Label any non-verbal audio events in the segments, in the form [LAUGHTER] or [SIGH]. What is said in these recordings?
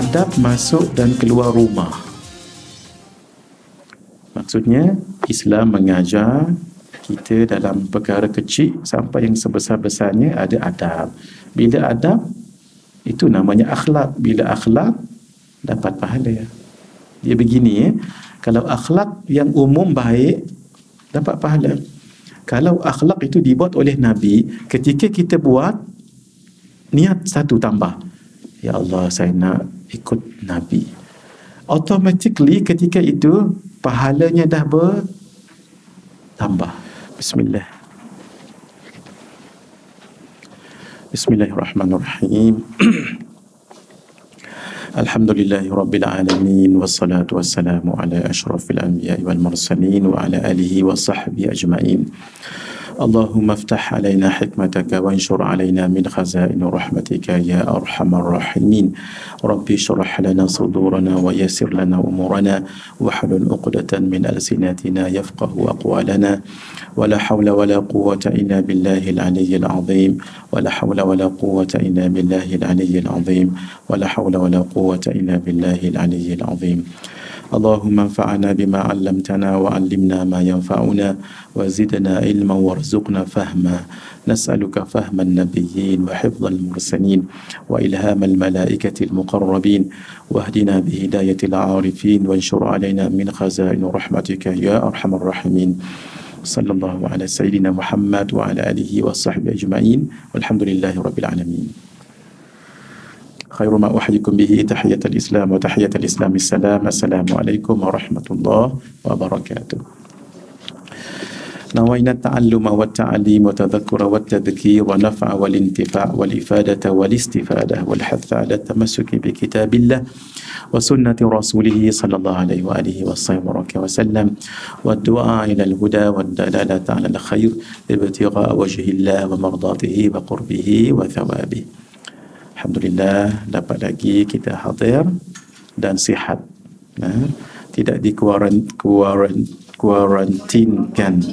adab masuk dan keluar rumah. Maksudnya Islam mengajar kita dalam perkara kecil sampai yang sebesar-besarnya ada adab. Bila adab itu namanya akhlak. Bila akhlak dapat pahala. Dia begini eh. Kalau akhlak yang umum baik dapat pahala. Kalau akhlak itu dibuat oleh Nabi, ketika kita buat niat satu tambah. Ya Allah saya nak ikut Nabi. Automatically ketika itu Pahalanya dah bertambah. Bismillah. Bismillahirrahmanirrahim. [CLEARS THROAT] Alhamdulillahi Rabbil Alamin Wassalatu wassalamu ala ashrafil anbiya wal mursalin Wa ala alihi wa sahbihi ajma'in. اللهم افتح علينا حكمتك وانشر علينا من خزائن رحمتك يا أرحم الراحمين. ربي اشرح لنا صدورنا ويسر لنا أمورنا واحلل عقدة من ألسنتنا يفقه أقوالنا. ولا حول ولا قوة إلا بالله العلي العظيم. ولا حول ولا قوة إلا بالله العلي العظيم. ولا حول ولا قوة إلا بالله العلي العظيم. اللهم انفعنا بما علمتنا وعلمنا ما ينفعنا وزدنا علما وارزقنا فهما. نسألك فهم النبيين وحفظ المرسلين وإلهام الملائكة المقربين. واهدنا بهداية العارفين وانشر علينا من خزائن رحمتك يا أرحم الراحمين. صلى الله على سيدنا محمد وعلى آله وصحبه أجمعين. والحمد لله رب العالمين. خير ما أحييكم به تحية الإسلام وتحية الإسلام السلام. السلام عليكم ورحمة الله وبركاته. نوينا التعلم والتعليم والتذكر والتذكير والنفع والانتفاع والإفادة والاستفادة والحث على التمسك بكتاب الله وسنة رسوله صلى الله عليه وآله وسلم والدعاء إلى الهدى والدلالة على الخير ابتغاء وجه الله ومرضاته وقربه وثوابه Alhamdulillah dapat lagi kita hadir dan sihat. Ha? Tidak dikuarantinkan.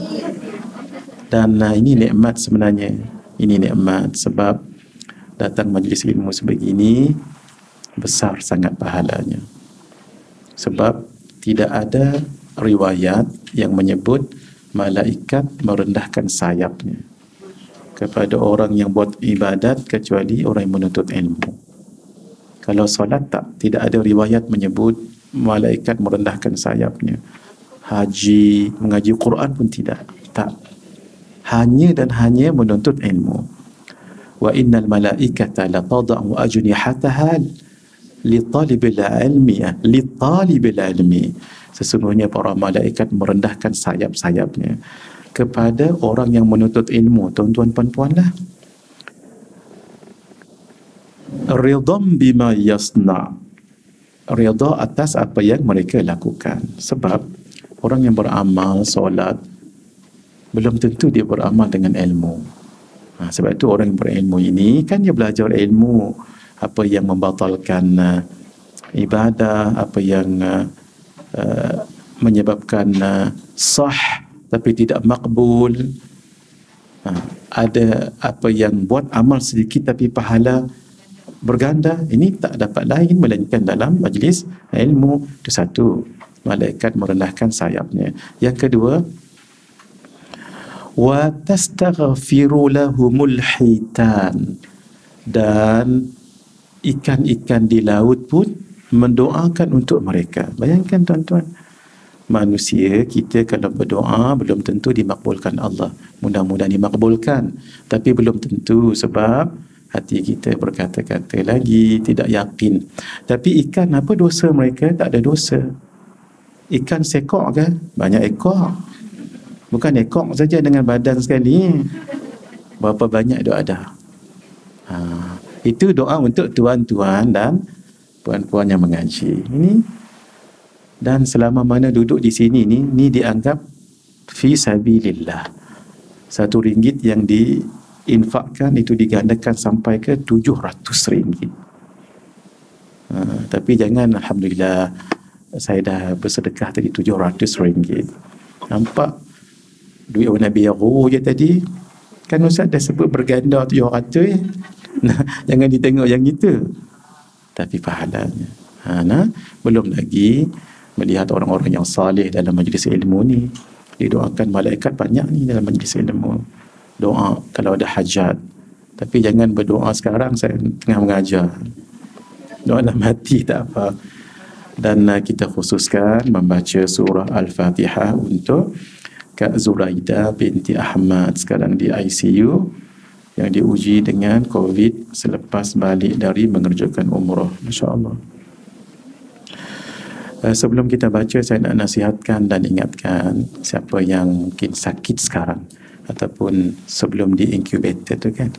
Dan uh, ini nikmat sebenarnya. Ini nikmat sebab datang majlis ilmu sebegini besar sangat pahalanya. Sebab tidak ada riwayat yang menyebut malaikat merendahkan sayapnya kepada orang yang buat ibadat kecuali orang yang menuntut ilmu. Kalau solat tak, tidak ada riwayat menyebut malaikat merendahkan sayapnya. Haji, mengaji Quran pun tidak. Tak. Hanya dan hanya menuntut ilmu. Wa innal malaikata la tada'u ajnihataha li talibil ilmi li talibil ilmi sesungguhnya para malaikat merendahkan sayap-sayapnya kepada orang yang menuntut ilmu tuan-tuan puan-puan lah ridham bima yasna ridha atas apa yang mereka lakukan sebab orang yang beramal solat belum tentu dia beramal dengan ilmu. Ha, sebab itu orang yang berilmu ini kan dia belajar ilmu. Apa yang membatalkan uh, ibadah apa yang uh, menyebabkan uh, sah tapi tidak makbul. Ha, ada apa yang buat amal sedikit tapi pahala berganda ini tak dapat lain melainkan dalam majlis ilmu. Itu satu malaikat merendahkan sayapnya. Yang kedua wa tastaghfiru lahumul hitan. Dan ikan-ikan di laut pun mendoakan untuk mereka. Bayangkan tuan-tuan manusia kita kalau berdoa belum tentu dimakbulkan Allah. Mudah-mudahan dimakbulkan tapi belum tentu sebab hati kita berkata-kata lagi tidak yakin. Tapi ikan apa dosa mereka? Tak ada dosa ikan sekok kan banyak ekor. Bukan ekor saja dengan badan sekali. Berapa banyak doa ada? Ha, itu doa untuk tuan-tuan dan puan-puan yang mengaji. Ini. Dan selama mana duduk di sini ni ni dianggap fi sabilillah. Satu ringgit yang diinfakkan itu digandakan sampai ke tujuh ratus ringgit. Uh, tapi jangan Alhamdulillah saya dah bersedekah tadi tujuh ratus ringgit. Nampak? Duit orang Nabi Yahu je tadi. Kan Ustaz dah sebut berganda tujuh ratus nah, [LAUGHS] jangan ditengok yang itu. Tapi pahalanya. Ha, nah, belum lagi melihat orang-orang yang salih dalam majlis ilmu ni. Didoakan malaikat banyak ni dalam majlis ilmu. Doa kalau ada hajat. Tapi jangan berdoa sekarang saya tengah mengajar. Doa dalam hati tak apa dan uh, kita khususkan membaca surah Al-Fatihah untuk Kak Zuraida binti Ahmad sekarang di ICU yang diuji dengan COVID selepas balik dari mengerjakan umrah. Masya Allah. Uh, sebelum kita baca saya nak nasihatkan dan ingatkan siapa yang mungkin sakit sekarang ataupun sebelum di incubator tu kan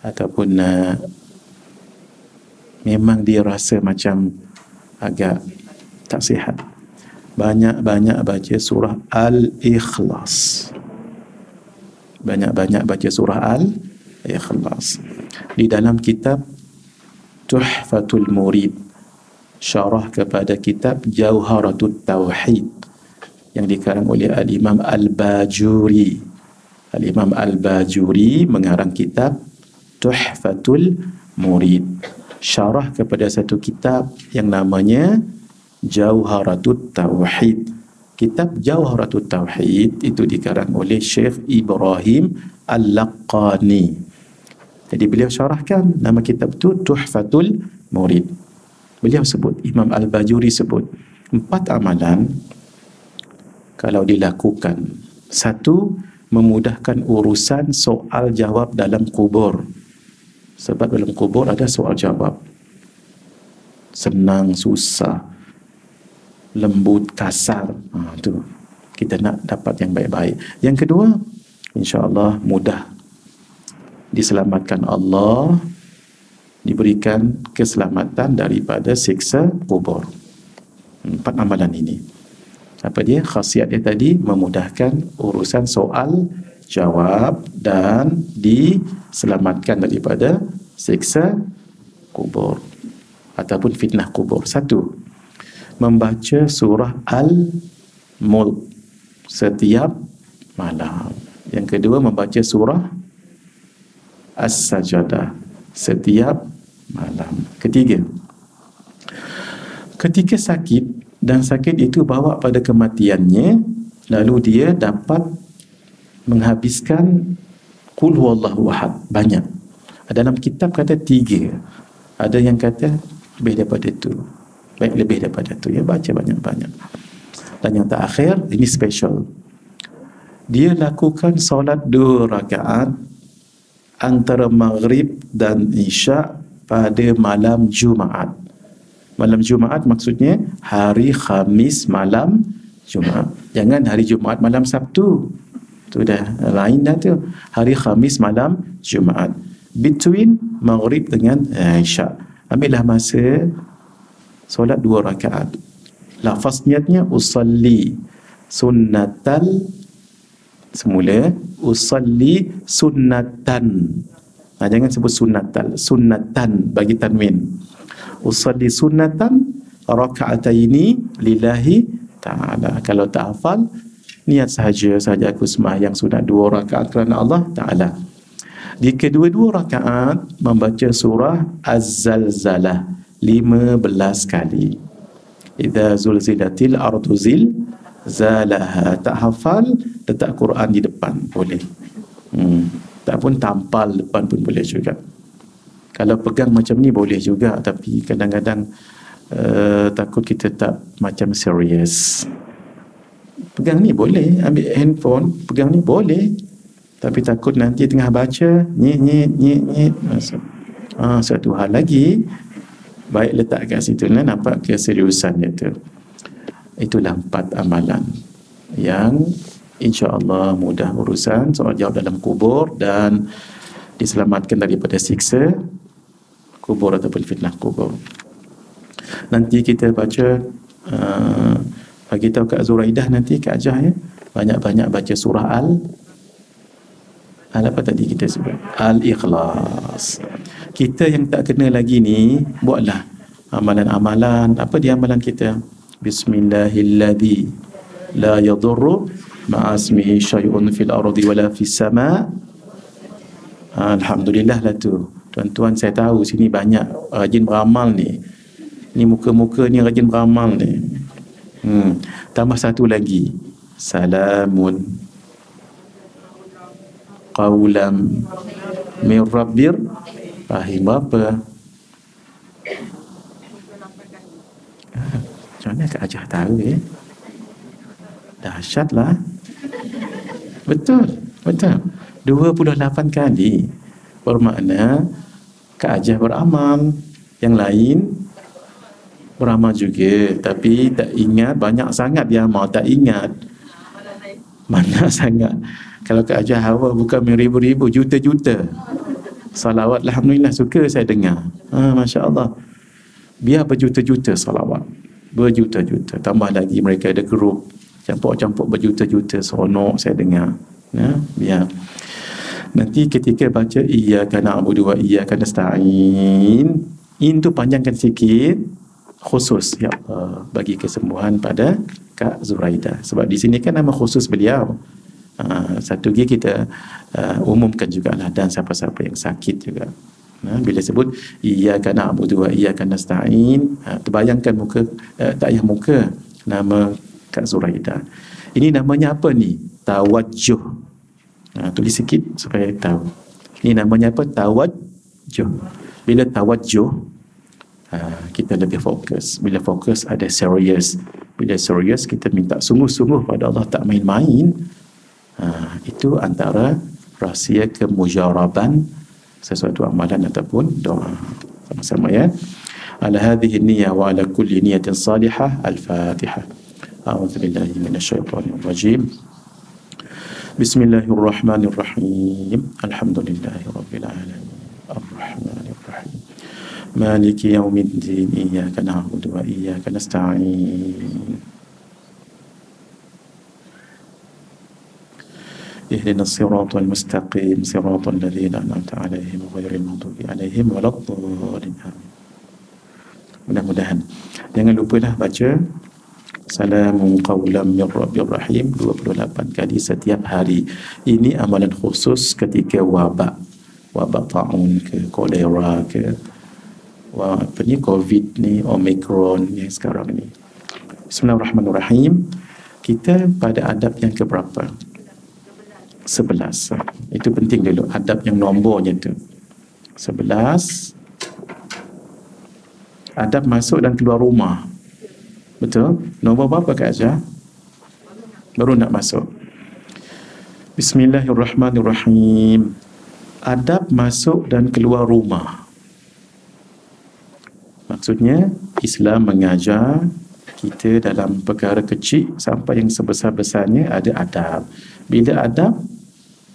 ataupun uh, memang dia rasa macam agak tak sihat banyak-banyak baca surah Al-Ikhlas banyak-banyak baca surah Al-Ikhlas di dalam kitab Tuhfatul Murid syarah kepada kitab Jauharatul Tauhid yang dikarang oleh Al-Imam Al-Bajuri. Al-Imam Al-Bajuri mengarang kitab Tuhfatul Murid. Syarah kepada satu kitab yang namanya Jauharatul Tauhid. Kitab Jauharatul Tauhid itu dikarang oleh Syekh Ibrahim Al-Laqani. Jadi beliau syarahkan nama kitab itu Tuhfatul Murid beliau sebut Imam Al-Bajuri sebut empat amalan kalau dilakukan satu memudahkan urusan soal jawab dalam kubur sebab dalam kubur ada soal jawab senang susah lembut kasar ha, tu kita nak dapat yang baik-baik yang kedua insya-Allah mudah diselamatkan Allah diberikan keselamatan daripada siksa kubur. Empat amalan ini. Apa dia? Khasiat dia tadi memudahkan urusan soal jawab dan diselamatkan daripada siksa kubur ataupun fitnah kubur. Satu, membaca surah Al-Mulk setiap malam. Yang kedua, membaca surah As-Sajadah setiap malam. Ketiga, ketika sakit dan sakit itu bawa pada kematiannya, lalu dia dapat menghabiskan kul huwallahu ahad banyak. Dalam kitab kata tiga. Ada yang kata lebih daripada itu. Baik lebih daripada itu. Ya baca banyak-banyak. Dan yang terakhir, ini special. Dia lakukan solat dua rakaat antara maghrib dan isya pada malam Jumaat. Malam Jumaat maksudnya hari Khamis malam Jumaat. Jangan hari Jumaat malam Sabtu. Itu dah lain dah tu. Hari Khamis malam Jumaat. Between maghrib dengan isya. Ambillah masa solat dua rakaat. Lafaz niatnya usalli sunnatal semula usalli sunnatan ha, jangan sebut sunnatal sunnatan bagi tanwin usalli sunnatan raka'ataini lillahi ta'ala kalau tak hafal niat sahaja sahaja aku sembahyang sunat dua rakaat kerana Allah ta'ala. Di kedua-dua rakaat membaca surah Az-Zalzalah 15 kali. Idza zulzilatil ardu zil zalaha. Tak hafal letak Quran di depan boleh. Hmm. tak pun tampal depan pun boleh juga. Kalau pegang macam ni boleh juga tapi kadang-kadang uh, takut kita tak macam serius pegang ni boleh ambil handphone pegang ni boleh. Tapi takut nanti tengah baca ni ni ni ni ah satu hal lagi. Baik letak kat situ lah nampak keseriusan dia tu. Itulah empat amalan yang insya Allah mudah urusan soal jawab dalam kubur dan diselamatkan daripada siksa kubur ataupun fitnah kubur. Nanti kita baca uh, bagi tahu Kak Zuraidah nanti Kak Ajah ya banyak-banyak baca surah Al Al apa tadi kita sebut? Al-Ikhlas. Kita yang tak kena lagi ni buatlah amalan-amalan. Apa dia amalan kita? Bismillahilladzi la yadurru ma'asmihi syai'un fil ardi wala fis sama' Alhamdulillah lah tu. Tuan-tuan saya tahu sini banyak rajin beramal ni. Ni muka-muka ni rajin beramal ni. Hmm. Tambah satu lagi. Salamun. Qawlam. Min Rabbir. Rahim apa? Macam mana Kak Ajah tahu ya? Dahsyatlah. Betul. Betul. 28 kali bermakna Kak Ajah beramal yang lain beramal juga. Tapi tak ingat banyak sangat dia amal tak ingat. Mana [LAUGHS] sangat. Kalau Kak Ajah hawa bukan ribu-ribu juta-juta. Salawat Alhamdulillah suka saya dengar. Ha, Masya Allah biar berjuta-juta salawat. Berjuta-juta. Tambah lagi mereka ada grup. Campur-campur berjuta-juta seronok saya dengar. Ya, biar. Nanti ketika baca iyyaka na'budu wa iyyaka nasta'in, in tu panjangkan sikit khusus ya Allah bagi kesembuhan pada Kak Zuraida. Sebab di sini kan nama khusus beliau. Uh, satu lagi kita uh, umumkan jugalah dan siapa-siapa yang sakit juga. Ha, bila sebut iyyaka na'budu wa iyyaka nasta'in, uh, terbayangkan muka uh, tak payah muka nama Kak Zuraida. Ini namanya apa ni? Tawajjuh Ha, tulis sikit supaya tahu. Ini namanya apa? Tawajjuh. Bila tawajjuh, ha, kita lebih fokus. Bila fokus ada serius. Bila serius kita minta sungguh-sungguh pada Allah tak main-main. Ha, itu antara rahsia kemujaraban sesuatu amalan ataupun doa. Sama-sama ya. Ala hadhihi niyya wa ala kulli niyatin salihah. Al-Fatihah. A'udzu billahi minasyaitonir rajim. بسم الله الرحمن الرحيم الحمد لله رب العالمين الرحمن الرحيم مالك يوم الدين إياك نعبد وإياك نستعين اهدنا الصراط المستقيم صراط الذين أنعمت عليهم غير المغضوب عليهم ولا الضالين mudah-mudahan jangan lupa dah baca Salamun qawlam min Rabbir Rahim 28 kali setiap hari. Ini amalan khusus ketika wabak. Wabak ta'un ke kolera ke wah, apa ni covid ni omicron yang sekarang ni. Bismillahirrahmanirrahim. Kita pada adab yang keberapa? Sebelas. Itu penting dulu adab yang nombornya tu. Sebelas. Adab masuk dan keluar rumah. Betul? Nombor berapa Kak Azhar? Baru nak masuk. Bismillahirrahmanirrahim. Adab masuk dan keluar rumah. Maksudnya, Islam mengajar kita dalam perkara kecil sampai yang sebesar-besarnya ada adab. Bila adab,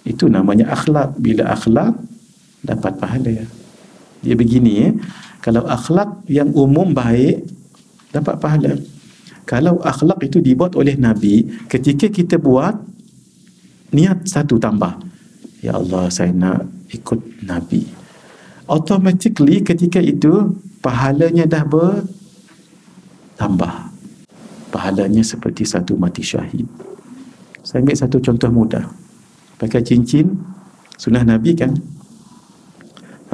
itu namanya akhlak. Bila akhlak, dapat pahala. Dia begini, ya. kalau akhlak yang umum baik, dapat pahala kalau akhlak itu dibuat oleh Nabi ketika kita buat niat satu tambah ya Allah saya nak ikut Nabi automatically ketika itu pahalanya dah bertambah. Pahalanya seperti satu mati syahid. Saya ambil satu contoh mudah. Pakai cincin sunnah Nabi kan?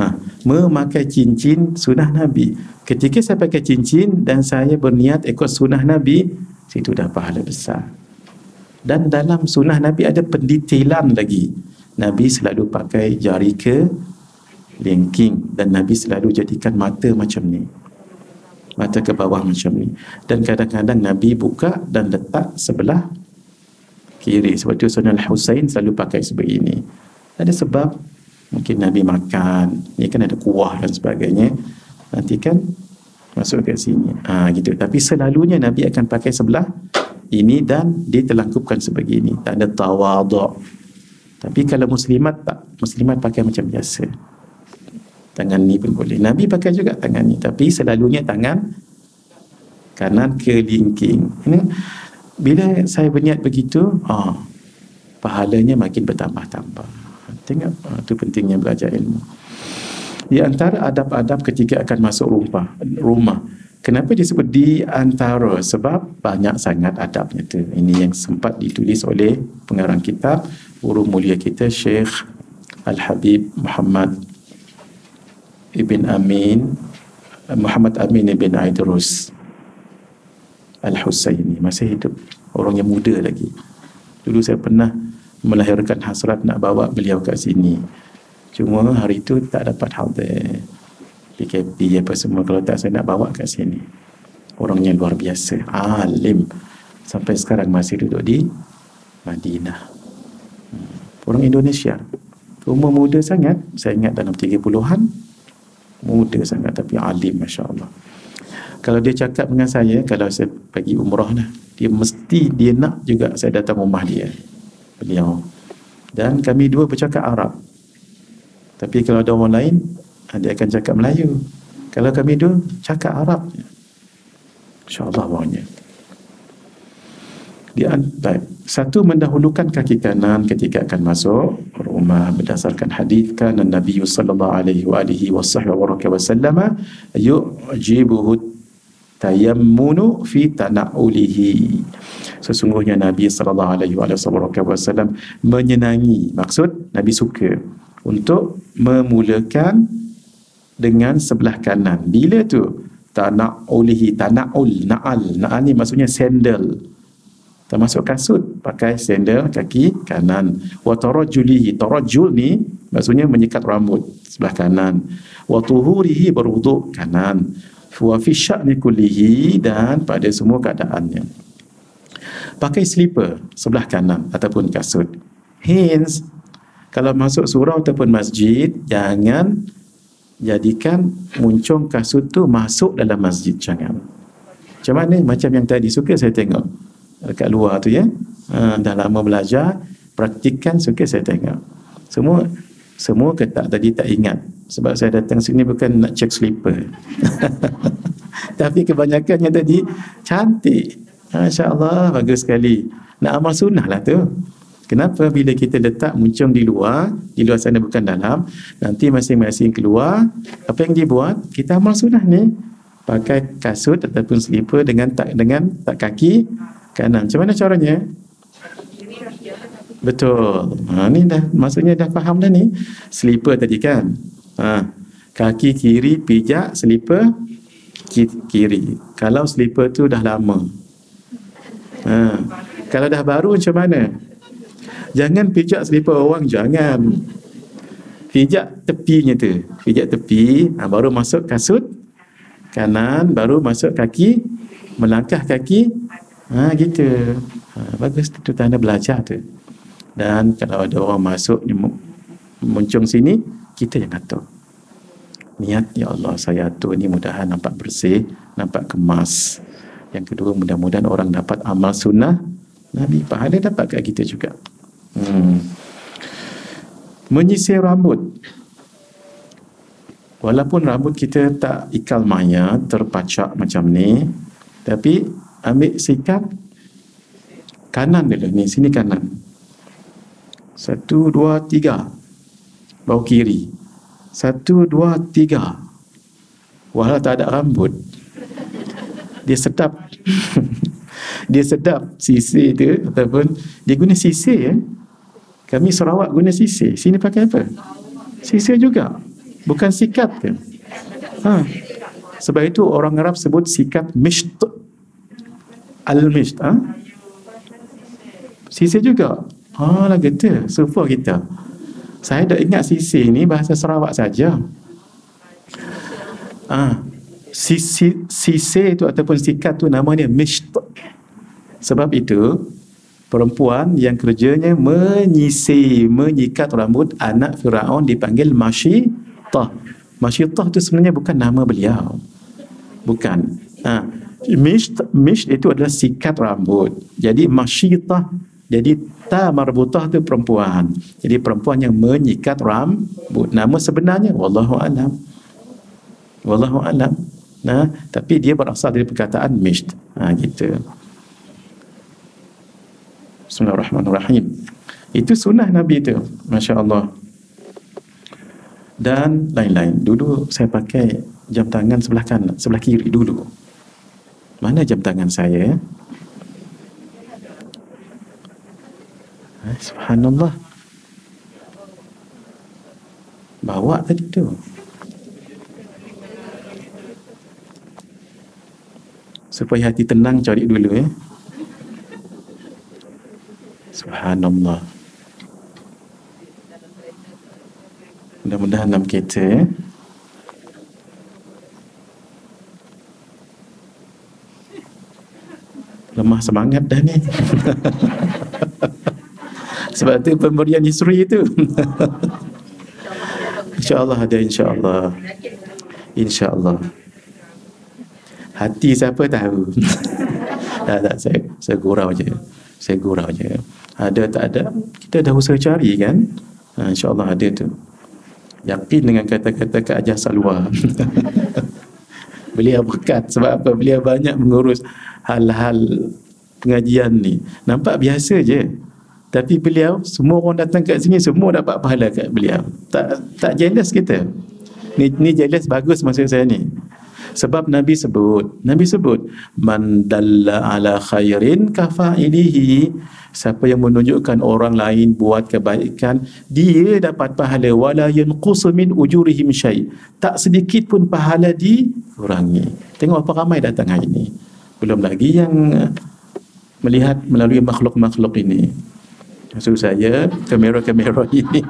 Ha, memakai cincin sunnah Nabi. Ketika saya pakai cincin dan saya berniat ikut sunnah Nabi, situ dah pahala besar. Dan dalam sunnah Nabi ada pendetailan lagi. Nabi selalu pakai jari ke linking dan Nabi selalu jadikan mata macam ni. Mata ke bawah macam ni. Dan kadang-kadang Nabi buka dan letak sebelah kiri. Sebab itu Sunnah Al-Husain selalu pakai sebegini. Ada sebab mungkin Nabi makan. Ni kan ada kuah dan sebagainya nanti kan masuk ke sini ha, gitu tapi selalunya Nabi akan pakai sebelah ini dan dia terlangkupkan sebegini tak ada tawaduk tapi kalau muslimat tak muslimat pakai macam biasa tangan ni pun boleh. Nabi pakai juga tangan ni tapi selalunya tangan kanan ke linking ini bila saya berniat begitu oh, pahalanya makin bertambah-tambah. Tengok itu ah, pentingnya belajar ilmu. Di antara adab-adab ketika akan masuk rumah rumah. Kenapa disebut di antara? Sebab banyak sangat adabnya tu. Ini yang sempat ditulis oleh pengarang kitab guru mulia kita Syekh Al-Habib Muhammad Ibn Amin Muhammad Amin Ibn Aidrus Al-Husaini. Masih hidup. Orang yang muda lagi. Dulu saya pernah melahirkan hasrat nak bawa beliau kat sini. Cuma hari itu tak dapat hadir PKP apa semua kalau tak saya nak bawa kat sini. Orangnya luar biasa alim. Sampai sekarang masih duduk di Madinah. Hmm. orang Indonesia. Umur muda sangat. Saya ingat dalam 30-an muda sangat tapi alim Masya Allah kalau dia cakap dengan saya kalau saya pergi umrah lah dia mesti dia nak juga saya datang rumah dia beliau. Dan kami dua bercakap Arab. Tapi kalau ada orang lain dia akan cakap Melayu. Kalau kami dua cakap Arab insyaAllah awalnya dia baik satu mendahulukan kaki kanan ketika akan masuk. Rumah berdasarkan hadis kan Nabi sallallahu alaihi wa alihi wasallam yujibuhu tayammunu fi tanaulihi. Sesungguhnya Nabi sallallahu alaihi wasallam menyenangi maksud Nabi suka untuk memulakan dengan sebelah kanan. Bila tu? Tanaulihi tanaul naal. Naal ni maksudnya sandal termasuk kasut pakai sandal kaki kanan wa tarajulihi tarajul ni maksudnya menyikat rambut sebelah kanan wa tuhurihi berwuduk kanan wa fi sya'ni kullihi dan pada semua keadaannya. Pakai slipper sebelah kanan ataupun kasut. Hence, kalau masuk surau ataupun masjid, jangan jadikan muncung kasut tu masuk dalam masjid. Jangan. Macam mana? Macam yang tadi suka saya tengok. Dekat luar tu ya. Ha, dah lama belajar, praktikan suka saya tengok. Semua semua ketak tadi tak ingat. Sebab saya datang sini bukan nak check slipper. [LAUGHS] Tapi kebanyakannya tadi cantik. Masya Allah bagus sekali. Nak amal sunnah lah tu. Kenapa bila kita letak muncung di luar di luar sana bukan dalam nanti masing-masing keluar apa yang dibuat? Kita amal sunnah ni. Pakai kasut ataupun slipper dengan tak dengan tak kaki kanan macam mana caranya Betul. Ha, ni dah maksudnya dah faham dah ni. Slipper tadi kan. Ha, kaki kiri pijak slipper kiri. Kalau slipper tu dah lama. Ha, kalau dah baru macam mana? Jangan pijak slipper orang. Jangan. Pijak tepinya tu. Pijak tepi. Ha, baru masuk kasut. Kanan. Baru masuk kaki. Melangkah kaki. Ha, gitu. Ha, bagus tu tanda belajar tu. Dan kalau ada orang masuk muncung sini kita yang atur. Niat ya Allah saya atur ni mudahan nampak bersih nampak kemas. Yang kedua mudah-mudahan orang dapat amal sunnah Nabi. Pahala dapat kat kita juga. Hmm. menyisir rambut. Walaupun rambut kita tak ikal maya terpacak macam ni tapi ambil sikap kanan dulu ni sini kanan satu, dua, tiga. Bau kiri. Satu, dua, tiga. Walau tak ada rambut. Dia sedap. [LAUGHS] dia sedap sisir tu. Ataupun dia guna sisir ya. Kami Sarawak guna sisir. Sini pakai apa? Sisir juga. Bukan sikat ke? Ha. Sebab itu orang Arab sebut sikat misht. Al-misht. Ha? Sisir juga. Oh lah kita, super kita. Saya dah ingat sisi ni bahasa Sarawak saja. Ah, sisi sisi itu ataupun sikat tu namanya misht. Sebab itu perempuan yang kerjanya menyisir, menyikat rambut anak Firaun dipanggil Masyitah. Masyitah tu sebenarnya bukan nama beliau. Bukan. Ah, misht, misht itu adalah sikat rambut. Jadi Masyitah jadi ta marbutah tu perempuan. Jadi perempuan yang menyikat rambut. Nama sebenarnya wallahu alam. Wallahu alam. Nah, tapi dia berasal dari perkataan misht. Ha gitu. Bismillahirrahmanirrahim. Itu sunnah Nabi itu. Masya Allah. Dan lain-lain. Dulu saya pakai jam tangan sebelah kanan, sebelah kiri dulu. Mana jam tangan saya? Eh, Subhanallah. Bawa tadi tu. Supaya hati tenang cari dulu ya. Eh. Subhanallah. Mudah-mudahan dalam kereta ya. Eh. Lemah semangat dah ni. [LAUGHS] Sebab tu pemberian isteri tu. [LAUGHS] insyaAllah ada insyaAllah. insyaAllah. Hati siapa tahu? [LAUGHS] Tak tak saya, saya gurau je. Saya gurau je. Ada tak ada? Kita dah usaha cari kan? Ha, insyaAllah ada tu. Yakin dengan kata-kata Kak Ajah Salwa beliau berkat. Sebab apa? Beliau banyak mengurus hal-hal pengajian ni. Nampak biasa je. Tapi beliau semua orang datang kat sini semua dapat pahala kat beliau. Tak tak jealous kita. Ni ni jealous bagus maksud saya ni sebab Nabi sebut Nabi sebut man dalla ala khairin kafa'ilihi siapa yang menunjukkan orang lain buat kebaikan dia dapat pahala. Wala yanqusu min ujurihim syai. Tak sedikit pun pahala dikurangi. Tengok apa ramai datang hari ini. Belum lagi yang melihat melalui makhluk-makhluk ini. Maksud saya kamera-kamera ini.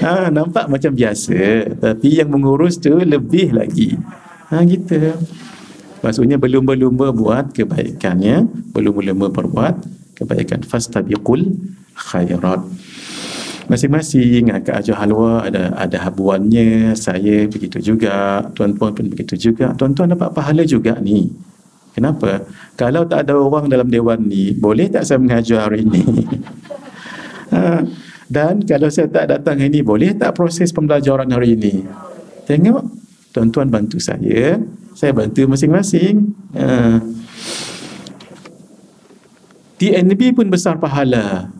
Ha, [LAUGHS] nampak macam biasa. Tapi yang mengurus tu lebih lagi ha, gitu. Maksudnya berlumba-lumba buat kebaikan ya. Berlumba-lumba berbuat kebaikan. Fastabiqul khairat. Masing-masing Kak Ajuh Halwa ada ada habuannya saya begitu juga tuan-tuan pun begitu juga. Tuan-tuan dapat pahala juga ni. Kenapa? Kalau tak ada orang dalam dewan ni boleh tak saya mengajar hari ini [LAUGHS] ha, dan kalau saya tak datang hari ini boleh tak proses pembelajaran hari ini tengok tuan-tuan bantu saya saya bantu masing-masing ha. TNB pun besar pahala.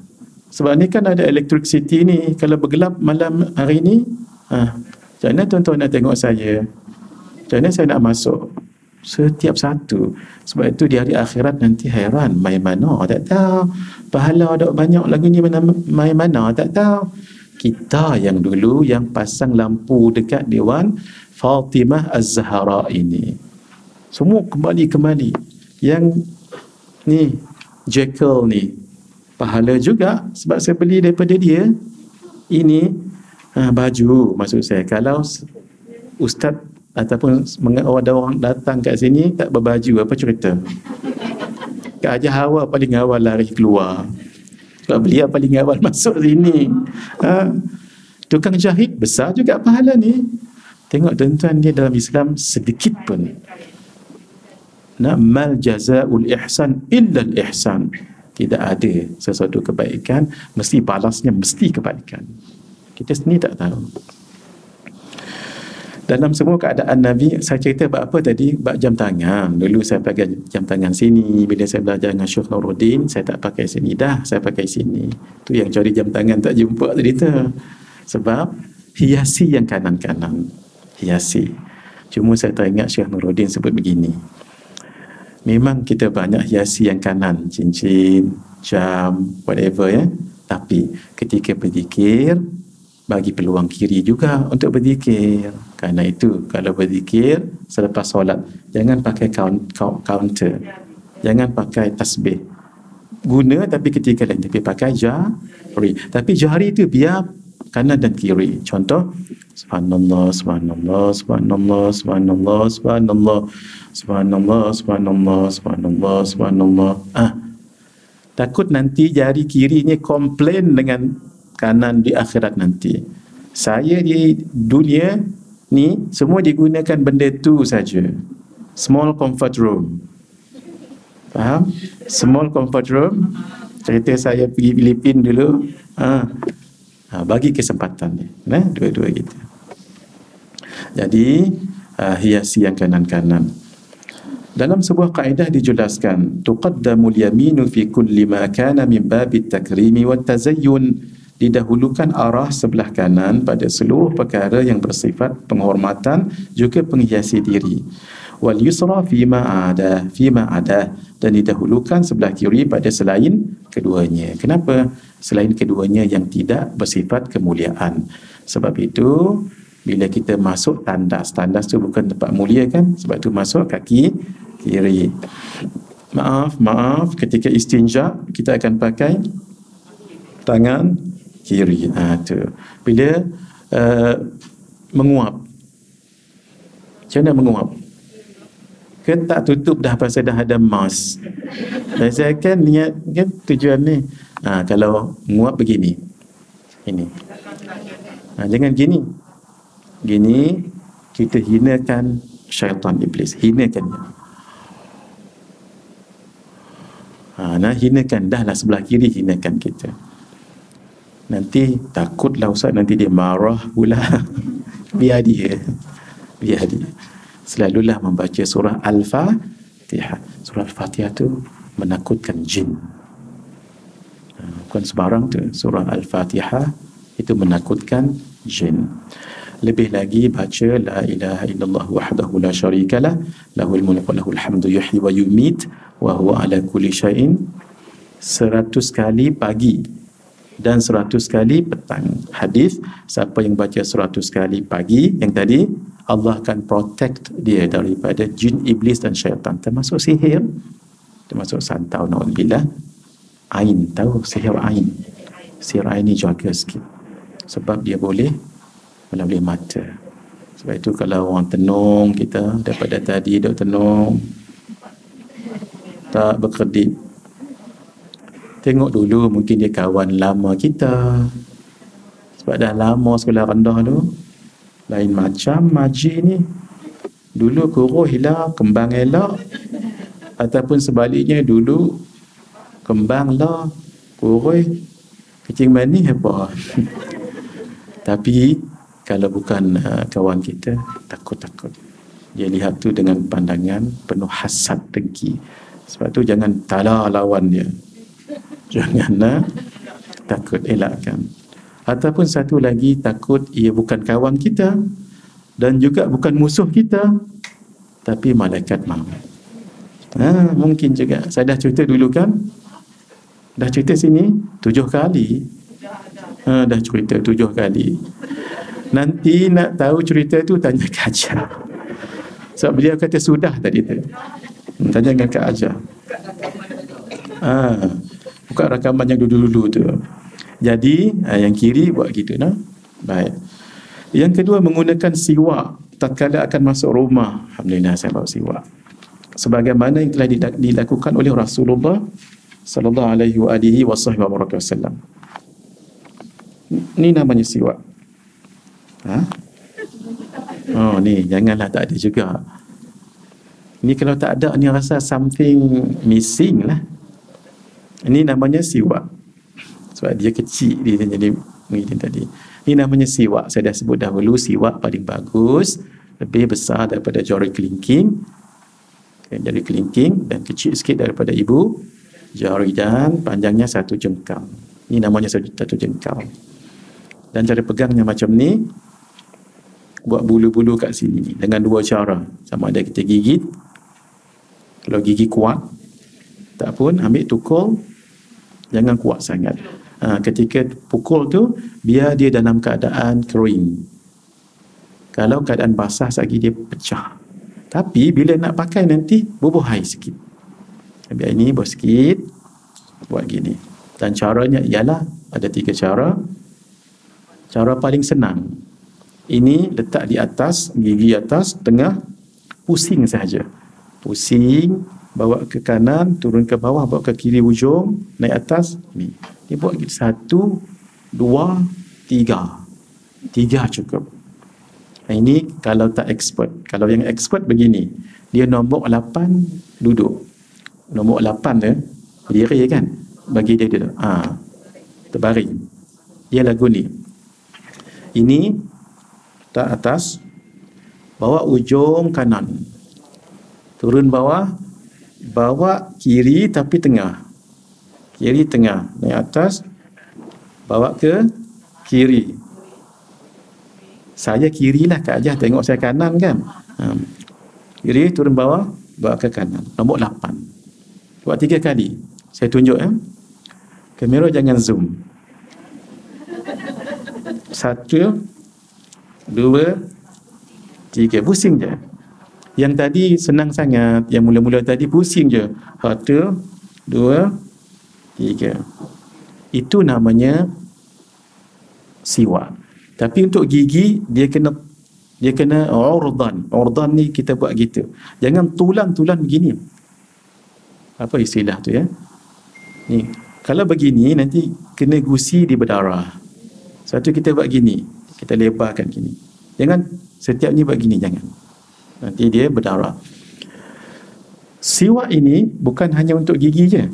Sebab ni kan ada electricity ni. Kalau bergelap malam hari ni, ha, macam mana tuan-tuan nak tengok saya? Macam mana saya nak masuk? Setiap satu. Sebab itu di hari akhirat nanti hairan. Main mana? Tak tahu. Pahala ada banyak lagi ni main mana? Tak tahu. Kita yang dulu yang pasang lampu dekat Dewan Fatimah Az-Zahra ini. Semua kembali-kembali. Yang ni Jekyll ni pahala juga sebab saya beli daripada dia ini uh, baju maksud saya kalau ustaz ataupun ada orang datang kat sini tak berbaju apa cerita Kak Haji Hawa paling awal lari keluar sebab beliau paling awal [LAUGHS] masuk sini. Ha? tukang jahit besar juga pahala ni. Tengok tuan-tuan dia dalam Islam sedikit pun. Nah mal jazaul ihsan illa ihsan. Tidak ada sesuatu kebaikan. Mesti balasnya mesti kebaikan. Kita sendiri tak tahu dalam semua keadaan Nabi saya cerita bab apa tadi? Bab jam tangan. Dulu saya pakai jam tangan sini. Bila saya belajar dengan Syekh Nuruddin saya tak pakai sini. Dah saya pakai sini. Tu yang cari jam tangan tak jumpa tadi tu. Sebab hiasi yang kanan-kanan. Hiasi. Cuma saya teringat Syekh Nuruddin sebut begini. Memang kita banyak hiasi yang kanan. Cincin jam whatever ya. Tapi ketika berzikir bagi peluang kiri juga untuk berzikir kerana itu kalau berzikir selepas solat jangan pakai counter jangan pakai tasbih guna tapi ketika lain tapi pakai jari tapi jari itu biar kanan dan kiri contoh subhanallah subhanallah subhanallah subhanallah subhanallah Subhanallah, subhanallah, subhanallah, subhanallah. Ah. Takut nanti jari kiri ni komplain dengan kanan di akhirat nanti. Saya di dunia ni semua digunakan benda tu saja. Small comfort room. Faham? Small comfort room. Cerita saya pergi Filipin dulu. Ah. Ha, bagi kesempatan ni. Nah, dua-dua kita. Jadi, uh, hiasi yang kanan-kanan. Dalam sebuah kaedah dijelaskan, tuqaddamul yaminu fi kulli ma kana min babi takrimi wa tazayyun didahulukan arah sebelah kanan pada seluruh perkara yang bersifat penghormatan juga penghiasi diri. Wal yusra fi ma ada fi ma ada dan didahulukan sebelah kiri pada selain keduanya. Kenapa? Selain keduanya yang tidak bersifat kemuliaan. Sebab itu bila kita masuk tandas tandas tu bukan tempat mulia kan sebab tu masuk kaki kiri. Maaf, maaf, ketika istinja kita akan pakai tangan kiri. Ha, tu. Bila uh, menguap. Macam mana menguap? Ke tak tutup dah pasal dah ada. Dan saya kan niat kan tujuan ni. Ha, kalau menguap begini. Ini. Ha, jangan gini. Gini kita hinakan syaitan iblis. Hinakan dia. Ha, nah, hinakan dah lah sebelah kiri hinakan kita. Nanti takutlah Ustaz nanti dia marah pula. [LAUGHS] Biar dia. Biar dia. Selalulah membaca surah Al-Fatihah. Surah Al-Fatihah tu menakutkan jin. Ha, bukan sebarang tu. Surah Al-Fatihah itu menakutkan jin. Lebih lagi baca La ilaha illallah wahdahu la syarikalah Lahul mulku lahul hamdu yuhyi wa yumit wa huwa ala kulli syai'in seratus kali pagi dan seratus kali petang. Hadis siapa yang baca seratus kali pagi yang tadi Allah akan protect dia daripada jin iblis dan syaitan. Termasuk sihir. Termasuk santau naudzubillah. Ain tahu sihir ain? Sihir ain ni jaga sikit. Sebab dia boleh melalui mata. Sebab itu kalau orang tenung kita daripada tadi duk tenung tak berkedip tengok dulu mungkin dia kawan lama kita. Sebab dah lama sekolah rendah tu lain macam maji ni. Dulu kuruh hilang kembang elok. Ataupun sebaliknya dulu kembang lah kuruh. Kecing manis apa? [LAUGHS] Tapi kalau bukan uh, kawan kita takut-takut. Dia lihat tu dengan pandangan penuh hasad dengki. Sebab tu jangan tala lawan dia. Janganlah takut elakkan. Ataupun satu lagi takut ia bukan kawan kita dan juga bukan musuh kita tapi malaikat maut. Ha, mungkin juga. Saya dah cerita dulu kan? Dah cerita sini tujuh kali. Ha, dah cerita tujuh kali. Nanti nak tahu cerita tu tanya kaca. Sebab beliau kata sudah tadi tu. Tanya dengan Kak Aja. Ha, buka rakaman yang dulu-dulu tu. Jadi, ha, yang kiri buat gitu. Nah? Baik. Yang kedua, menggunakan siwak tatkala akan masuk rumah. Alhamdulillah, saya bawa siwak. Sebagaimana yang telah dilakukan oleh Rasulullah sallallahu alaihi wa alihi wasallam. Ini namanya siwak. Ha? Oh, ni janganlah tak ada juga. Ni kalau tak ada ni rasa something missing lah. Ini namanya siwak. Sebab dia kecil dia jadi mungkin tadi. Ini namanya siwak. Saya dah sebut dahulu siwak paling bagus. Lebih besar daripada jari kelingking. Jari kelingking dan kecil sikit daripada ibu. Jari dan panjangnya satu jengkal. Ini namanya satu jengkal. Dan cara pegangnya macam ni. Buat bulu-bulu kat sini. Dengan dua cara. Sama ada kita gigit kalau gigi kuat, tak pun ambil tukul, jangan kuat sangat. Ha, ketika pukul tu, biar dia dalam keadaan kering. Kalau keadaan basah lagi dia pecah. Tapi bila nak pakai nanti, bubuh air sikit. Biar ini buat sikit, buat gini. Dan caranya ialah, ada tiga cara. Cara paling senang. Ini letak di atas, gigi atas, tengah, pusing sahaja pusing bawa ke kanan turun ke bawah bawa ke kiri ujung naik atas ni ni buat gitu. Satu dua tiga. Tiga cukup. Ini kalau tak expert. Kalau yang expert begini dia nombor lapan duduk. Nombor lapan dia berdiri kan? Bagi dia duduk. Ha, terbaring. Dia lagu ni. Ini tak atas bawa ujung kanan. Turun bawah bawa kiri tapi tengah. Kiri tengah. Naik atas. Bawa ke kiri. Saya kiri lah Kak Ajah tengok saya kanan kan? Ha. kiri turun bawah. Bawa ke kanan. Nombor 8 buat tiga kali. Saya tunjuk ya kamera jangan zoom. Satu dua tiga. Pusing je Yang tadi senang sangat. Yang mula-mula tadi pusing je. Satu, dua, tiga. Itu namanya siwak. Tapi untuk gigi, dia kena dia kena urdan. Urdan ni kita buat gitu. Jangan tulang-tulang begini. Apa istilah tu ya? Ni, kalau begini nanti kena gusi di berdarah. Satu kita buat gini, kita lebarkan gini. Jangan setiap ni buat gini jangan. Nanti dia berdarah. Siwak ini bukan hanya untuk gigi je.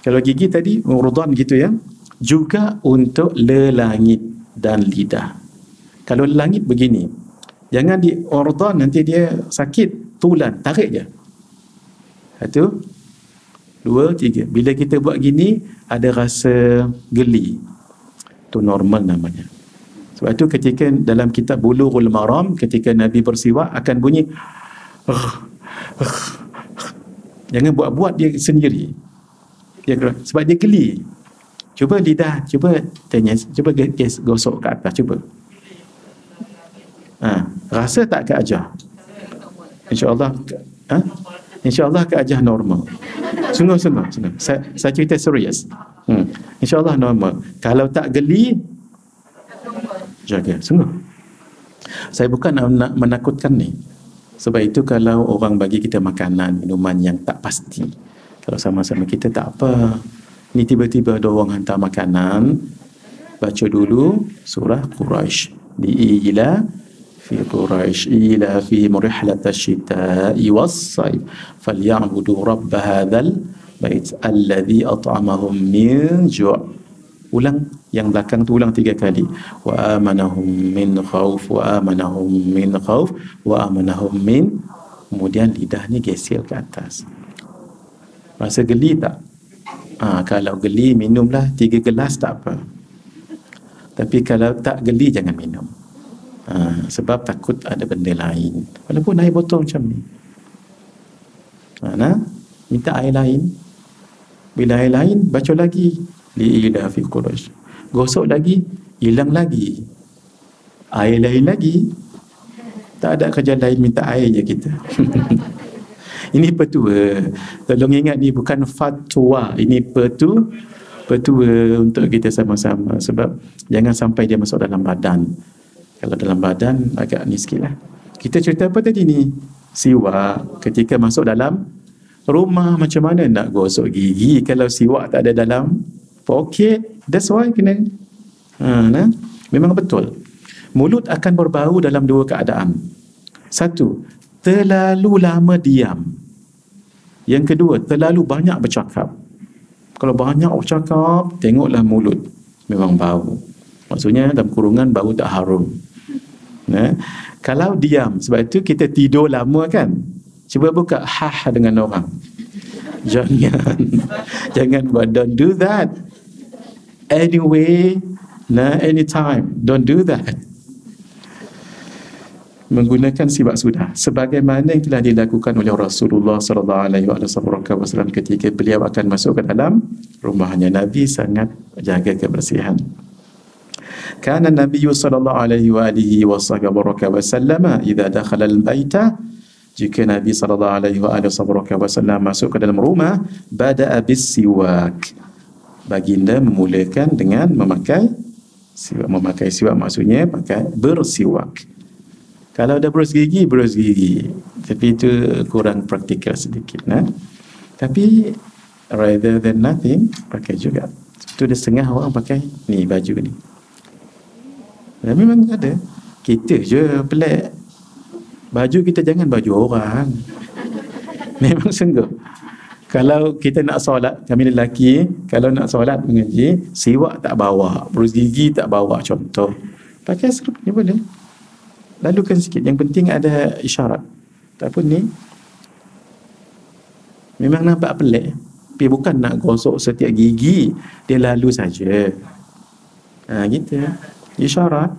Kalau gigi tadi urdan gitu ya, juga untuk lelangit dan lidah. Kalau langit begini, jangan di urdan nanti dia sakit, tulan, tarik je. Satu, dua, tiga. Bila kita buat gini, ada rasa geli. Itu normal namanya. Sebab itu ketika dalam kitab Bulughul Maram ketika Nabi bersiwak akan bunyi Jangan buat-buat dia sendiri. Dia sebab dia geli. Cuba lidah, cuba tanya, cuba guess, gosok ke atas, cuba. Ha, rasa tak ke ajar? InsyaAllah ha? InsyaAllah ke ajar normal. Sungguh-sungguh. sungguh. Saya, saya cerita serius. Hmm. InsyaAllah normal. Kalau tak geli, jaga sungguh saya bukan nak menakutkan ni. Sebab itu kalau orang bagi kita makanan minuman yang tak pasti kalau sama-sama kita tak apa ni tiba-tiba ada orang hantar makanan baca dulu surah Quraisy di ila fi Quraisy ila fi murihlat asyita'i was-sayf. Falyabudu rabb hadzal bait alladhi at'amahum min ju' ulang yang belakang tu ulang tiga kali. Wa amanahum min khauf wa amanahum min khauf wa amanahum min kemudian lidah ni geser ke atas. Rasa geli tak? Ha, kalau geli minumlah tiga gelas tak apa. Tapi kalau tak geli jangan minum. Ha, sebab takut ada benda lain. Walaupun air botol macam ni. Mana minta air lain. Bila air lain baca lagi liila fi quraish. Gosok lagi hilang lagi. Air lain lagi. Tak ada kerja lain minta air je kita. [LAUGHS] Ini petua. Tolong ingat ni bukan fatwa. Ini petua petua untuk kita sama-sama. Sebab jangan sampai dia masuk dalam badan. Kalau dalam badan agak ni sikit lah. Kita cerita apa tadi ni? Siwak. Ketika masuk dalam rumah macam mana nak gosok gigi? Kalau siwak tak ada dalam Okey, that's why kena. Ha, nah? Memang betul. Mulut akan berbau dalam dua keadaan. Satu, terlalu lama diam. Yang kedua, terlalu banyak bercakap. Kalau banyak bercakap, tengoklah mulut. Memang bau. Maksudnya dalam kurungan bau tak harum. Nah, kalau diam, sebab itu kita tidur lama kan. Cuba buka ha dengan orang. Jangan. [LAUGHS] Jangan buat. Don't do that anyway, nah, anytime. Don't do that. Menggunakan sifat sudah sebagaimana yang telah dilakukan oleh Rasulullah sallallahu alaihi wasallam ketika beliau akan masuk ke dalam rumahnya Nabi sangat jaga kebersihan. Kana Nabi sallallahu alaihi wa alihi wasallam idza dakhala al-baita jika Nabi wasallam masuk ke dalam rumah bada'a bis-siwak baginda memulakan dengan memakai siwak. Memakai siwak maksudnya pakai bersiwak. Kalau ada berus gigi berus gigi. Tapi itu kurang praktikal sedikit nah. Tapi rather than nothing pakai juga. Itu ada setengah orang pakai ni baju ni. Dan memang ada. Kita je pelik. Baju kita jangan baju orang. [LAUGHS] Memang sungguh kalau kita nak solat kami lelaki kalau nak solat mengaji siwak tak bawa berus gigi tak bawa contoh. Pakai skrup ni boleh. Lalukan sikit. Yang penting ada isyarat. Tak pun ni memang nampak pelik. Tapi bukan nak gosok setiap gigi dia lalu saja. Ha, gitu. Isyarat.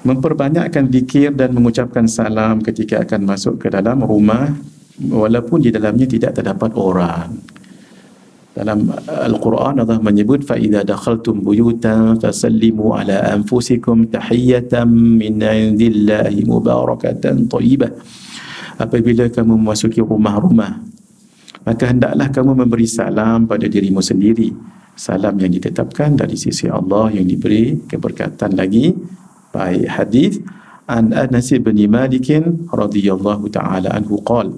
Memperbanyakkan zikir dan mengucapkan salam ketika akan masuk ke dalam rumah walaupun di dalamnya tidak terdapat orang. Dalam Al-Quran Allah menyebut fa idza dakhaltum buyutan fasallimu ala anfusikum tahiyatan min indillahi mubarakatan thayyibah apabila kamu memasuki rumah-rumah maka hendaklah kamu memberi salam pada dirimu sendiri. Salam yang ditetapkan dari sisi Allah yang diberi keberkatan lagi. Baik hadis an Anas bin Malik radhiyallahu taala anhu qala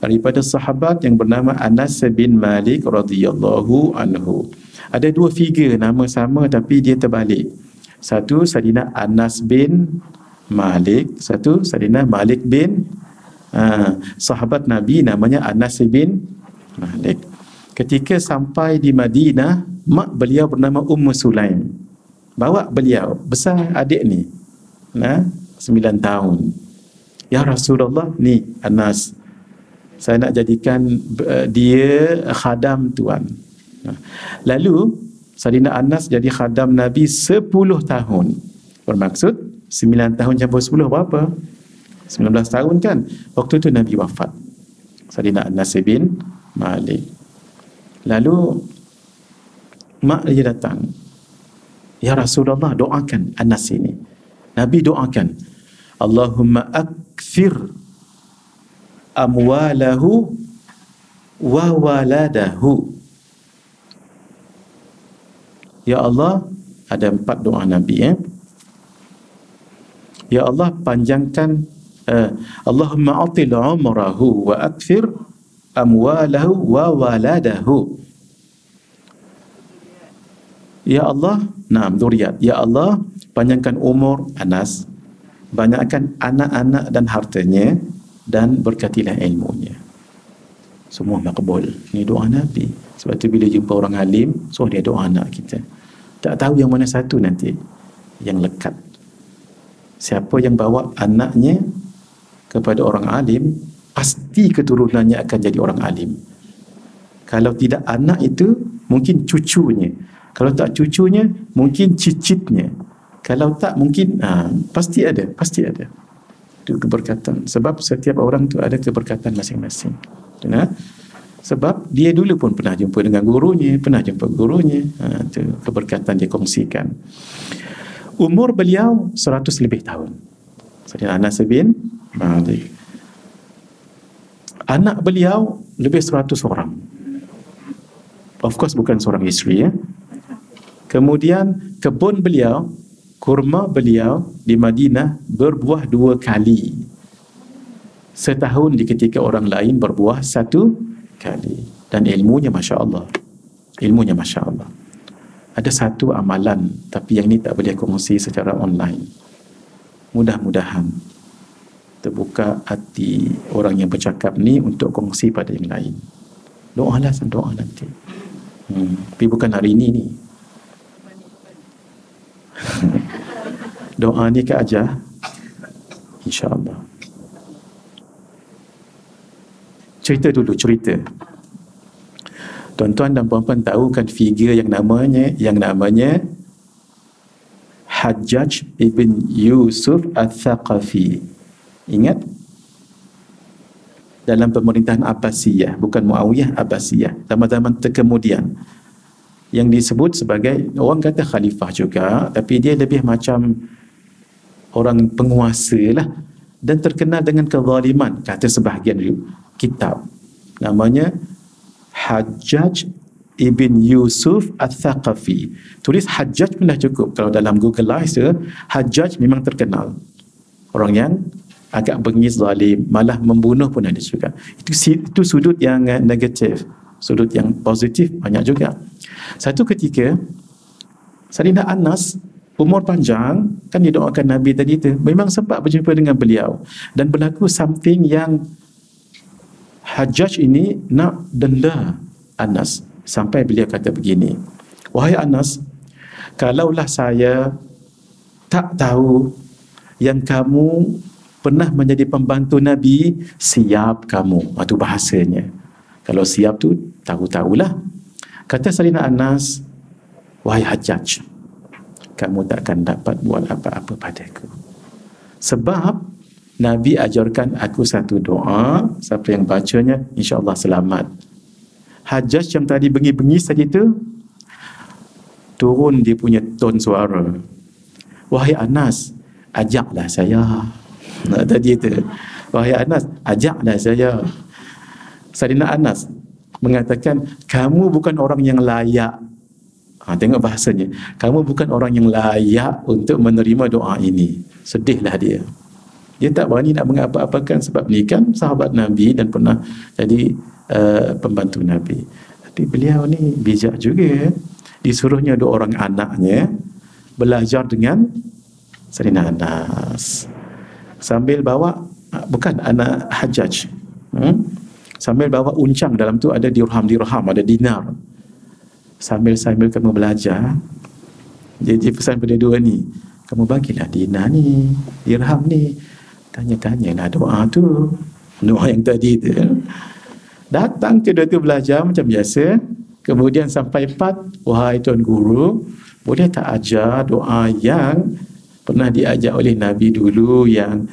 daripada sahabat yang bernama Anas bin Malik radhiyallahu anhu. Ada dua figure nama sama tapi dia terbalik. Satu Sadina Anas bin Malik satu Sadina Malik bin uh, sahabat Nabi namanya Anas bin Malik. Ketika sampai di Madinah mak beliau bernama Ummu Sulaim. Bawa beliau besar adik ni. Nah sembilan tahun. Ya Rasulullah ni Anas. Saya nak jadikan uh, dia khadam tuan. Lalu Salina Anas jadi khadam Nabi 10 tahun. Bermaksud 9 tahun campur 10 berapa? 19 tahun kan? Waktu tu Nabi wafat. Salina Anas bin Malik. Lalu mak dia datang. Ya Rasulullah doakan Anas ini. Nabi doakan. Allahumma akthir amwalahu wa waladahu. Ya Allah, ada empat doa Nabi ya. Ya Allah panjangkan uh, Allahumma atil umrahu wa akthir amwalahu wa waladahu Ya Allah, naam zuriat. Ya Allah, panjangkan umur Anas, banyakkan anak-anak dan hartanya dan berkatilah ilmunya. Semua makbul. Ini doa Nabi. Sebab tu bila jumpa orang alim, so dia doa anak kita. Tak tahu yang mana satu nanti yang lekat. Siapa yang bawa anaknya kepada orang alim, pasti keturunannya akan jadi orang alim. Kalau tidak anak itu, mungkin cucunya. Kalau tak cucunya, mungkin cicitnya. Kalau tak, mungkin ha, pasti ada, pasti ada. Itu keberkatan. Sebab setiap orang tu ada keberkatan masing-masing. Ya? Sebab dia dulu pun pernah jumpa dengan gurunya, pernah jumpa gurunya. Ha, itu keberkatan dia kongsikan. Umur beliau 100 lebih tahun. Sayyidina Anas bin Malik. Anak beliau lebih 100 orang. Of course bukan seorang isteri ya. Kemudian kebun beliau, kurma beliau di Madinah berbuah dua kali. Setahun di ketika orang lain berbuah satu kali. Dan ilmunya Masya Allah. Ilmunya Masya Allah. Ada satu amalan, tapi yang ini tak boleh kongsi secara online. Mudah-mudahan terbuka hati orang yang bercakap ni untuk kongsi pada yang lain. Doa lah, doa nanti. Hmm. Tapi bukan hari ini ni. [LAUGHS] Doa ni ke ajar? InsyaAllah. Cerita dulu, cerita. Tuan-tuan dan puan-puan tahu kan figure yang namanya yang namanya Hajjaj ibn Yusuf al-Thaqafi. Ingat? Dalam pemerintahan Abbasiyah, bukan Muawiyah Abbasiyah, zaman-zaman terkemudian yang disebut sebagai orang kata khalifah juga tapi dia lebih macam orang penguasa lah. Dan terkenal dengan kezaliman kata sebahagian kitab. Namanya Hajjaj Ibn Yusuf Al-Thaqafi tulis Hajjaj pun dah cukup. Kalau dalam Google Live Hajjaj memang terkenal. Orang yang agak bengis zalim malah membunuh pun ada juga. Itu, itu sudut yang negatif sudut yang positif banyak juga. Satu ketika Sayyidina Anas umur panjang kan didoakan Nabi tadi tu memang sempat berjumpa dengan beliau. Dan berlaku something yang Hajjaj ini nak denda Anas. Sampai beliau kata begini wahai Anas kalaulah saya tak tahu yang kamu pernah menjadi pembantu Nabi siap kamu. Itu bahasanya kalau siap tu tahu-tahulah. Kata Salina Anas, wahai Hajjaj, kamu takkan dapat buat apa-apa padaku. Sebab Nabi ajarkan aku satu doa, siapa yang bacanya, insya-Allah selamat. Hajjaj yang tadi bengi-bengi saja tu turun dia punya ton suara. Wahai Anas, ajaklah saya. Nah, tadi tu Wahai Anas, ajaklah saya. Sayyidina Anas mengatakan, kamu bukan orang yang layak. Ha, tengok bahasanya. Kamu bukan orang yang layak untuk menerima doa ini. Sedihlah dia. Dia tak berani nak mengapa-apakan sebab ni kan sahabat Nabi dan pernah jadi uh, pembantu Nabi. Tapi beliau ni bijak juga. Disuruhnya dua orang anaknya belajar dengan Sayyidina Anas. Sambil bawa bukan anak hajjaj hmm? Sambil bawa uncang dalam tu ada dirham-dirham ada dinar. Sambil-sambil kamu belajar dia pesan pada dua ni kamu bagilah dinar ni dirham ni. Tanya-tanyalah doa tu. Doa yang tadi tu. Datang kedua tu belajar macam biasa. Kemudian sampai empat wahai tuan guru boleh tak ajar doa yang pernah diajar oleh Nabi dulu yang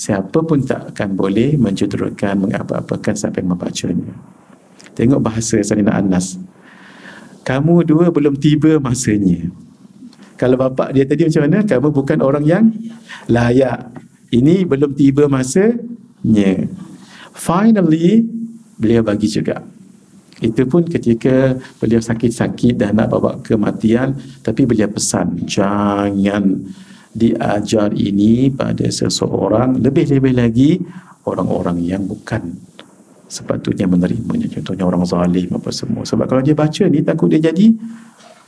siapa pun tak akan boleh mencederukan mengapa-apakan sampai membacanya. Tengok bahasa Salina Anas. Kamu dua belum tiba masanya. Kalau bapa dia tadi macam mana? Kamu bukan orang yang layak. Ini belum tiba masanya. Finally, beliau bagi juga. Itu pun ketika beliau sakit-sakit dan nak bawa kematian, tapi beliau pesan, jangan diajar ini pada seseorang lebih-lebih lagi orang-orang yang bukan sepatutnya menerimanya contohnya orang zalim apa semua sebab kalau dia baca ni takut dia jadi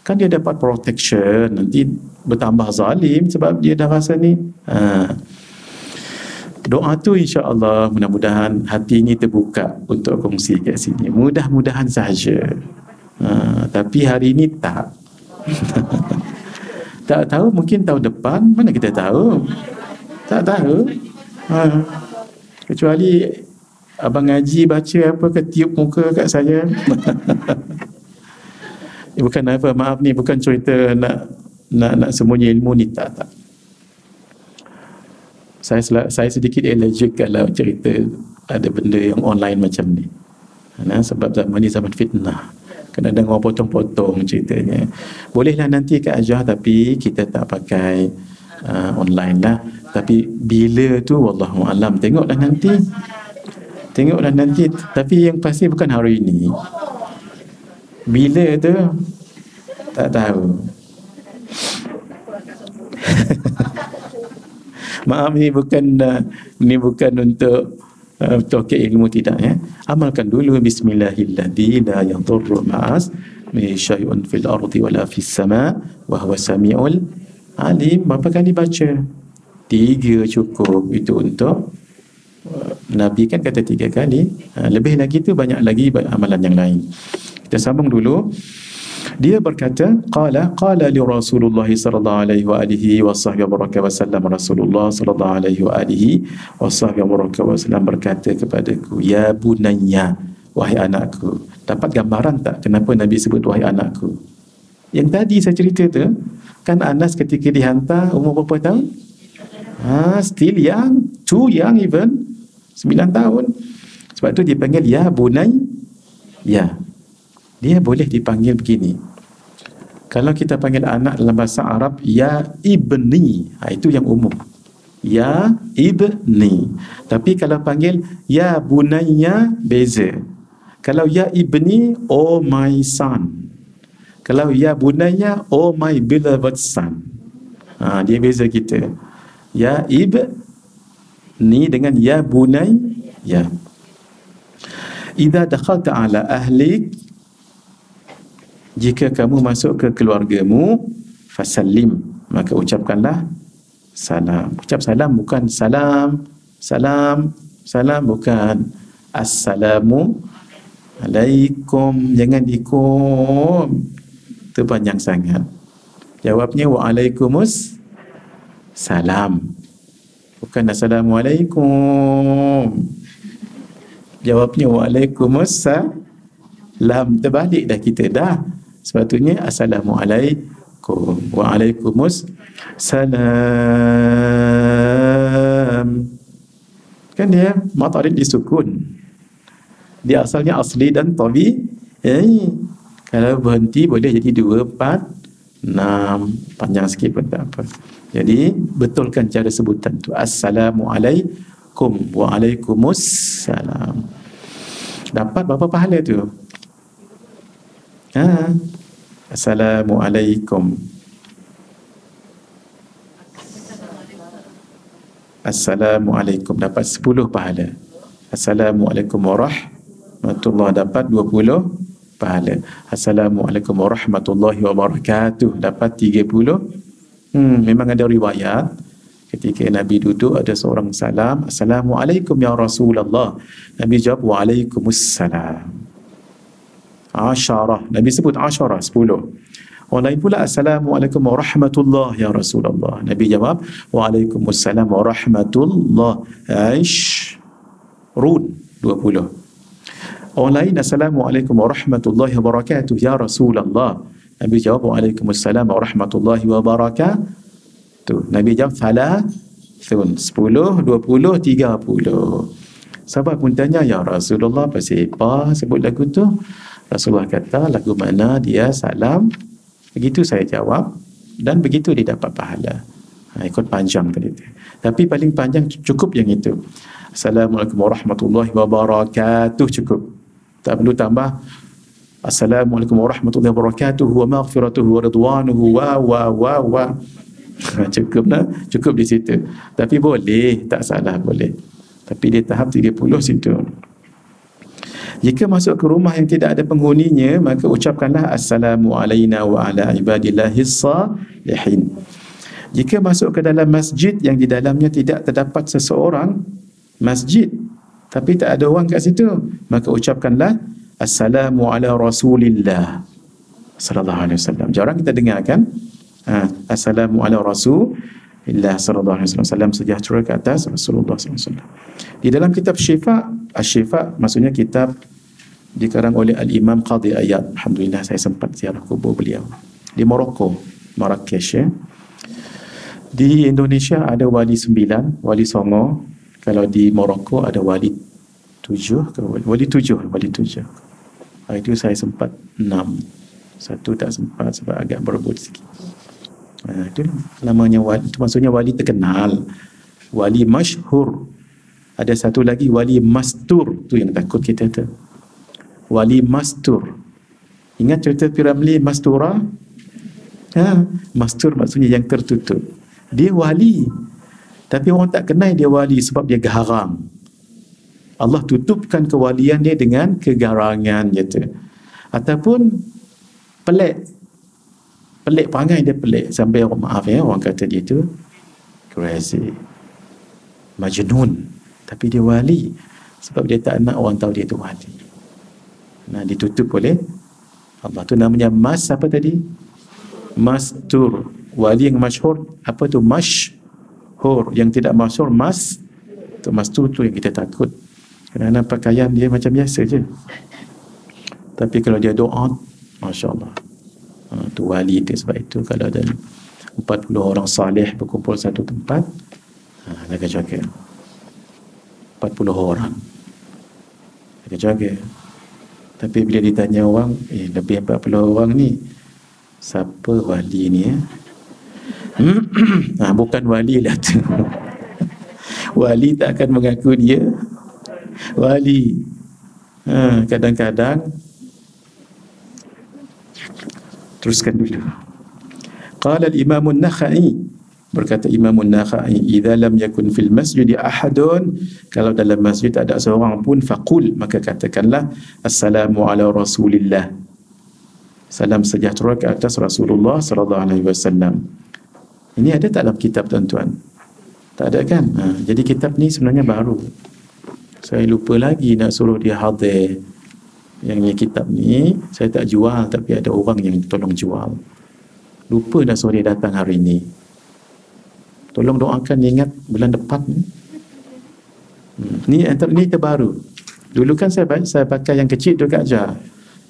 kan dia dapat protection nanti bertambah zalim sebab dia dah rasa ni ha. doa tu insya-Allah mudah-mudahan hati ini terbuka untuk kongsi kat sini mudah-mudahan saja ha. tapi hari ini tak [LAUGHS] Tak tahu mungkin tahun depan mana kita tahu. Tak tahu. Ha. Kecuali abang ngaji baca apa ke tiup muka kat saya. [LAUGHS] bukan apa maaf ni bukan cerita nak nak nak semuanya ilmu ni tak tak. Saya saya sedikit allergic kalau cerita ada benda yang online macam ni. Nah, sebab zaman ni zaman fitnah kena dengar potong-potong ceritanya. Bolehlah nanti ke ajar tapi kita tak pakai uh, online lah. Tapi bila tu wallahu alam. Tengoklah nanti. Tengoklah nanti. Tapi yang pasti bukan hari ini. Bila tu tak tahu. [LAUGHS] Maaf ni bukan uh, ni bukan untuk uh, tokek ilmu tidak ya. Amalkan dulu bismillahilladzi la yadurru ma'as min syai'un fil ardi wala fis sama wa huwa samiul alim. Berapa kali baca? Tiga cukup itu untuk uh, Nabi kan kata tiga kali. Uh, lebih lagi tu banyak lagi amalan yang lain. Kita sambung dulu. Dia berkata, qala qala li Rasulullah sallallahu alaihi wa alihi wa sahbihi baraka wasallam Rasulullah sallallahu alaihi wa alihi wa sahbihi baraka wasallam berkata kepadaku, ya bunayya, wahai anakku. Dapat gambaran tak kenapa Nabi sebut wahai anakku? Yang tadi saya cerita tu, kan Anas ketika dihantar umur berapa tahun? Ha, still young, too young even. Sembilan tahun. Sebab tu dia panggil ya bunay. Ya, dia boleh dipanggil begini. Kalau kita panggil anak dalam bahasa Arab ya ibni ha, itu yang umum. Ya ibni. Tapi kalau panggil ya bunayya beza. Kalau ya ibni oh my son. Kalau ya bunayya oh my beloved son. Ha, dia beza kita. Ya ibni dengan ya bunay ya. Ida dakhalta ala ahlik jika kamu masuk ke keluargamu fasallim. Maka ucapkanlah salam. Ucap salam bukan salam salam salam bukan. Assalamu alaikum. Jangan dikum itu panjang sangat. Jawabnya waalaikumus salam. Bukan assalamualaikum. Jawabnya waalaikumus salam. Terbalik dah kita dah Sepatutnya Assalamualaikum. Waalaikumsalam. Kan dia Matarid disukun Dia asalnya asli dan tabi eh, Kalau berhenti boleh jadi dua, empat, enam. Panjang sikit pun tak apa. Jadi betulkan cara sebutan tu. Assalamualaikum. Kum waalaikumsalam. Dapat berapa pahala tu ha assalamualaikum Assalamualaikum dapat 10 pahala. Assalamualaikum warahmatullahi dapat 20 pahala. Assalamualaikum warahmatullahi wabarakatuh dapat 30. Hmm, memang ada riwayat ketika Nabi duduk ada seorang salam, Assalamualaikum ya Rasulullah. Nabi jawab Waalaikumsalam. Asyarah. Nabi sebut asyarah 10. Orang lain pula Assalamualaikum warahmatullahi ya Rasulullah. Nabi jawab Waalaikumsalam warahmatullahi Aish Rud 20. Orang lain Assalamualaikum warahmatullahi wabarakatuh ya Rasulullah. Nabi jawab Waalaikumsalam warahmatullahi wabarakatuh. Nabi jawab Salah Sun 10, 20, 30. Sahabat pun tanya Ya Rasulullah pasal apa sebut lagu tu Rasulullah kata lagu mana dia salam Begitu saya jawab dan begitu dia dapat pahala. Ha, ikut panjang tadi tu. Tapi paling panjang cukup yang itu. Assalamualaikum warahmatullahi wabarakatuh cukup. Tak perlu tambah Assalamualaikum warahmatullahi wabarakatuh wa maghfiratuhu wa ridwanuhu wa wa wa wa. [LAUGHS] Ha, cukup lah. Cukup di situ. Tapi boleh. Tak salah boleh. Tapi di tahap 30 situ. Jika masuk ke rumah yang tidak ada penghuninya, maka ucapkanlah Assalamu alayna wa ala ibadillahi salihin. Jika masuk ke dalam masjid yang di dalamnya tidak terdapat seseorang, masjid, tapi tak ada orang kat situ, maka ucapkanlah Assalamu ala rasulillah sallallahu alaihi wasallam. Jarang kita dengar kan? Ha, Assalamu ala rasulillah sallallahu alaihi wasallam. Sejahtera ke atas Rasulullah sallallahu alaihi wasallam. Di dalam kitab Syifa, Asy-Syifa maksudnya kitab dikarang oleh Al-Imam Qadhi Ayat. Alhamdulillah saya sempat ziarah kubur beliau. Di Morocco, Marrakesh ya. Di Indonesia ada wali sembilan, wali songo. Kalau di Morocco ada wali tujuh, wali tujuh, wali tujuh. Itu saya sempat enam. Satu tak sempat sebab agak berebut sikit. Nah, itu namanya wali, itu maksudnya wali terkenal. Wali masyhur. Ada satu lagi wali mastur tu yang takut kita tu wali mastur. Ingat cerita Piramli Mastura? Ha, mastur maksudnya yang tertutup. Dia wali. Tapi orang tak kenal dia wali sebab dia garang. Allah tutupkan kewalian dia dengan kegarangan gitu. Ataupun pelik. Pelik perangai dia pelik. Sampai orang maaf ya, orang kata dia tu crazy. Majnun. Tapi dia wali. Sebab dia tak nak orang tahu dia tu wali. Nah, ditutup oleh Allah tu namanya mas apa tadi? Mastur. Wali yang masyhur apa tu? Masyhur. Yang tidak masyhur mas tu mastur tu yang kita takut. Kerana pakaian dia macam biasa je. Tapi kalau dia doa, masya-Allah. Tu wali tu sebab itu kalau ada 40 orang salih berkumpul satu tempat, ha, jaga jaga. 40 orang. Jaga jaga. Tapi bila ditanya orang, eh lebih 40 orang ni, siapa wali ni ya? ha, [CLEARS THROAT] bukan wali lah tu. [LAUGHS] wali tak akan mengaku dia wali. Ha, kadang-kadang teruskan dulu. Qala al-Imam an-Nakhai berkata Imam An-Nakhai idza lam yakun fil masjid ahadun kalau dalam masjid tak ada seorang pun faqul maka katakanlah assalamu ala rasulillah. Salam sejahtera ke atas Rasulullah sallallahu alaihi wasallam. Ini ada tak dalam kitab tuan-tuan? Tak ada kan? Ha, jadi kitab ni sebenarnya baru. Saya lupa lagi nak suruh dia hadir yang ni kitab ni saya tak jual tapi ada orang yang tolong jual lupa suruh dia datang hari ni Tolong doakan ingat bulan depan ni. Hmm. Ni ni terbaru. Dulu kan saya saya pakai yang kecil tu kat aja.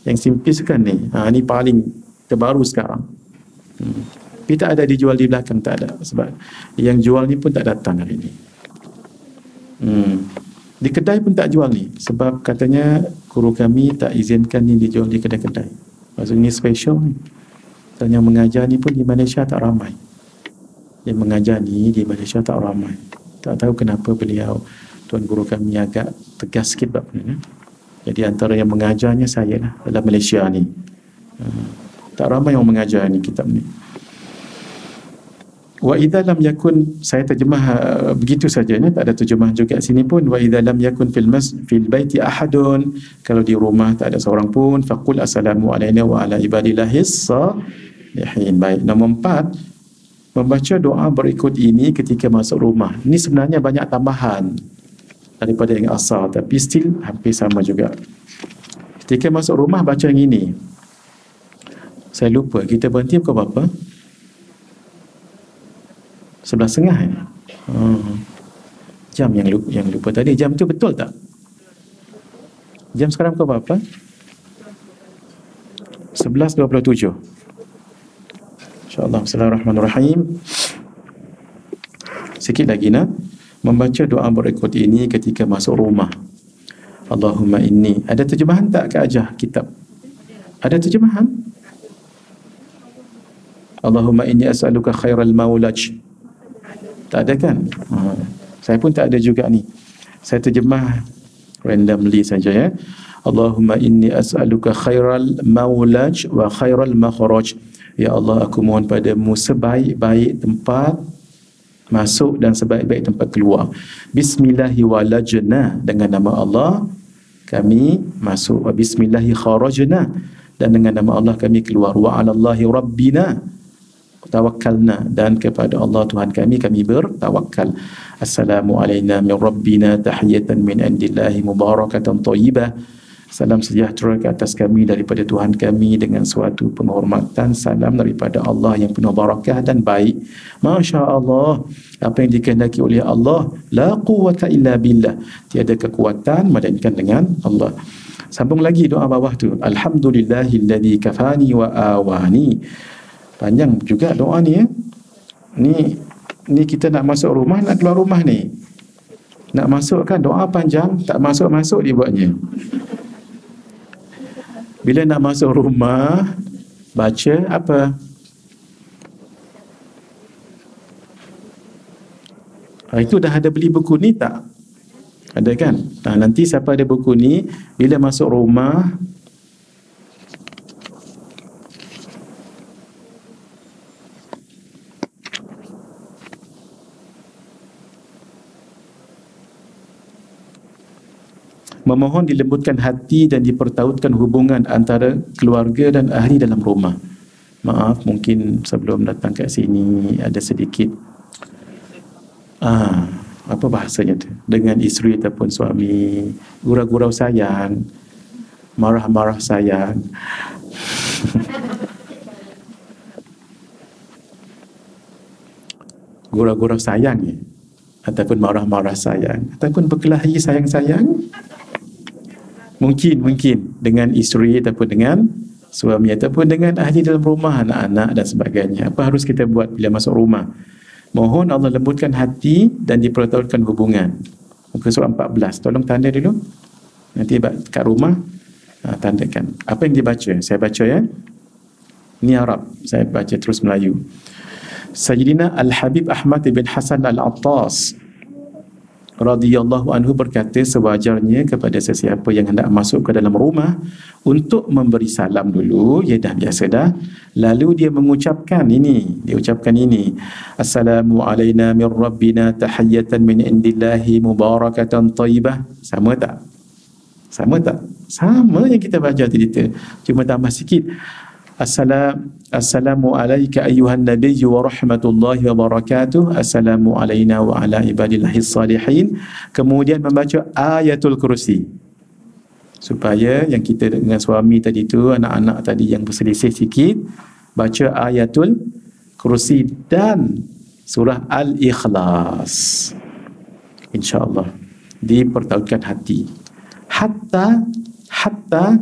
Yang simpis kan ni. Ha, ni paling terbaru sekarang. Hmm. Tapi tak ada dijual di belakang tak ada sebab yang jual ni pun tak datang hari ni. Hmm. Di kedai pun tak jual ni sebab katanya guru kami tak izinkan ni dijual di kedai-kedai. Maksudnya special ni. Yang mengajar ni pun di Malaysia tak ramai yang mengajar ni di Malaysia tak ramai. Tak tahu kenapa beliau Tuan Guru kami agak tegas sikit bab ni. Jadi antara yang mengajarnya saya lah dalam Malaysia ni. Uh, tak ramai yang mengajar ni kitab ni. Wa idza lam yakun saya terjemah uh, begitu saja ni tak ada terjemah juga sini pun. Wa idza lam yakun fil mas fil baiti ahadun kalau di rumah tak ada seorang pun faqul assalamu alayna wa ala ibadillahi salihin baik nombor empat membaca doa berikut ini ketika masuk rumah. Ini sebenarnya banyak tambahan daripada yang asal tapi still hampir sama juga. Ketika masuk rumah baca yang ini. Saya lupa kita berhenti pukul berapa sebelah setengah eh? hmm. jam yang lupa, yang lupa tadi. Jam tu betul tak? Jam sekarang kau berapa? 11.27 InsyaAllah. Bismillahirrahmanirrahim. Sikit lagi nak? Membaca doa berikut ini ketika masuk rumah. Allahumma inni. Ada terjemahan tak ke ajah kitab? Ada terjemahan? Allahumma inni as'aluka khairal maulaj tak ada kan? Ha. Saya pun tak ada juga ni. Saya terjemah randomly saja ya. Allahumma inni as'aluka khairal maulaj wa khairal makhraj. Ya Allah, aku mohon padamu sebaik-baik tempat masuk dan sebaik-baik tempat keluar. Bismillahi walajna dengan nama Allah kami masuk wa bismillahi dan dengan nama Allah kami keluar wa alallahi rabbina tawakkalna dan kepada Allah Tuhan kami kami bertawakal assalamu alayna min rabbina tahiyatan min indillahi mubarakatan thayyibah Salam sejahtera ke atas kami daripada Tuhan kami dengan suatu penghormatan. Salam daripada Allah yang penuh barakah dan baik. Masya Allah. Apa yang dikehendaki oleh Allah. La quwata illa billah. Tiada kekuatan melainkan dengan Allah. Sambung lagi doa bawah tu. Alhamdulillahilladzi kafani wa awani panjang juga doa ni ya. Ni ni kita nak masuk rumah nak keluar rumah ni. Nak masuk kan doa panjang, tak masuk-masuk dia buatnya. Bila nak masuk rumah, baca apa? Ha, itu dah ada beli buku ni tak? Ada kan? Nah, nanti siapa ada buku ni, bila masuk rumah, memohon dilembutkan hati dan dipertautkan hubungan antara keluarga dan ahli dalam rumah. Maaf, mungkin sebelum datang ke sini ada sedikit ah, apa bahasanya tu? Dengan isteri ataupun suami, gurau-gurau sayang, marah-marah sayang. [LAUGHS] gurau-gurau sayang ya? ataupun marah-marah sayang ataupun berkelahi sayang-sayang mungkin mungkin. Dengan isteri ataupun dengan suami ataupun dengan ahli dalam rumah anak-anak dan sebagainya. Apa harus kita buat bila masuk rumah? Mohon Allah lembutkan hati dan dipertahankan hubungan. Muka surat 14 tolong tanda dulu. Nanti kat rumah ha, tandakan. Apa yang dibaca? Saya baca ya? Ni Arab. Saya baca terus Melayu. Sayyidina Al-Habib Ahmad bin Hasan Al-Attas radhiyallahu anhu berkata sewajarnya kepada sesiapa yang hendak masuk ke dalam rumah untuk memberi salam dulu ya dah biasa dah. Lalu dia mengucapkan ini dia ucapkan ini assalamu alayna min rabbina tahiyatan min indillahi mubarakatan tayyibah sama tak? Sama tak? Sama yang kita baca tadi tu. Cuma tambah sikit Assalam, Assalamu alayka ayuhan nabiyyu wa rahmatullahi wa barakatuh. Assalamu alayna wa ala ibadillahi salihin. Kemudian membaca ayatul kursi. Supaya yang kita dengan suami tadi tu, anak-anak tadi yang berselisih sikit, baca ayatul kursi dan surah Al-Ikhlas. InsyaAllah. Dipertautkan hati. Hatta, hatta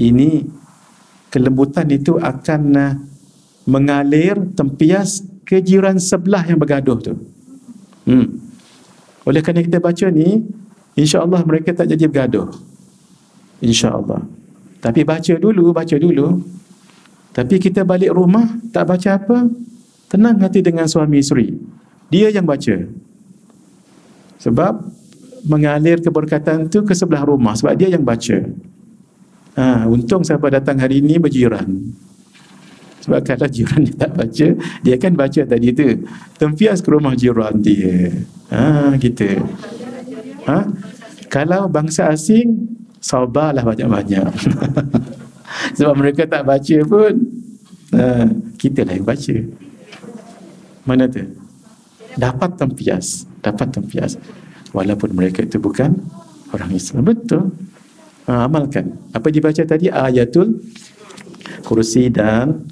ini kelembutan itu akan uh, mengalir tempias ke jiran sebelah yang bergaduh tu. Hmm. Oleh kerana kita baca ni, insya-Allah mereka tak jadi bergaduh. Insya-Allah. Tapi baca dulu, baca dulu. Tapi kita balik rumah tak baca apa, tenang hati dengan suami isteri. Dia yang baca. Sebab mengalir keberkatan tu ke sebelah rumah sebab dia yang baca. Ha, untung siapa datang hari ini berjiran. Sebab kalau jiran dia tak baca, dia kan baca tadi tu. Tempias ke rumah jiran dia. Ha, gitu. Ha? Kalau bangsa asing, sabarlah banyak-banyak. [LAUGHS] Sebab mereka tak baca pun, ha, kita lah yang baca. Mana tu? Dapat tempias. Dapat tempias. Walaupun mereka itu bukan orang Islam. Betul ha, amalkan. Apa dibaca tadi? Ayatul kursi dan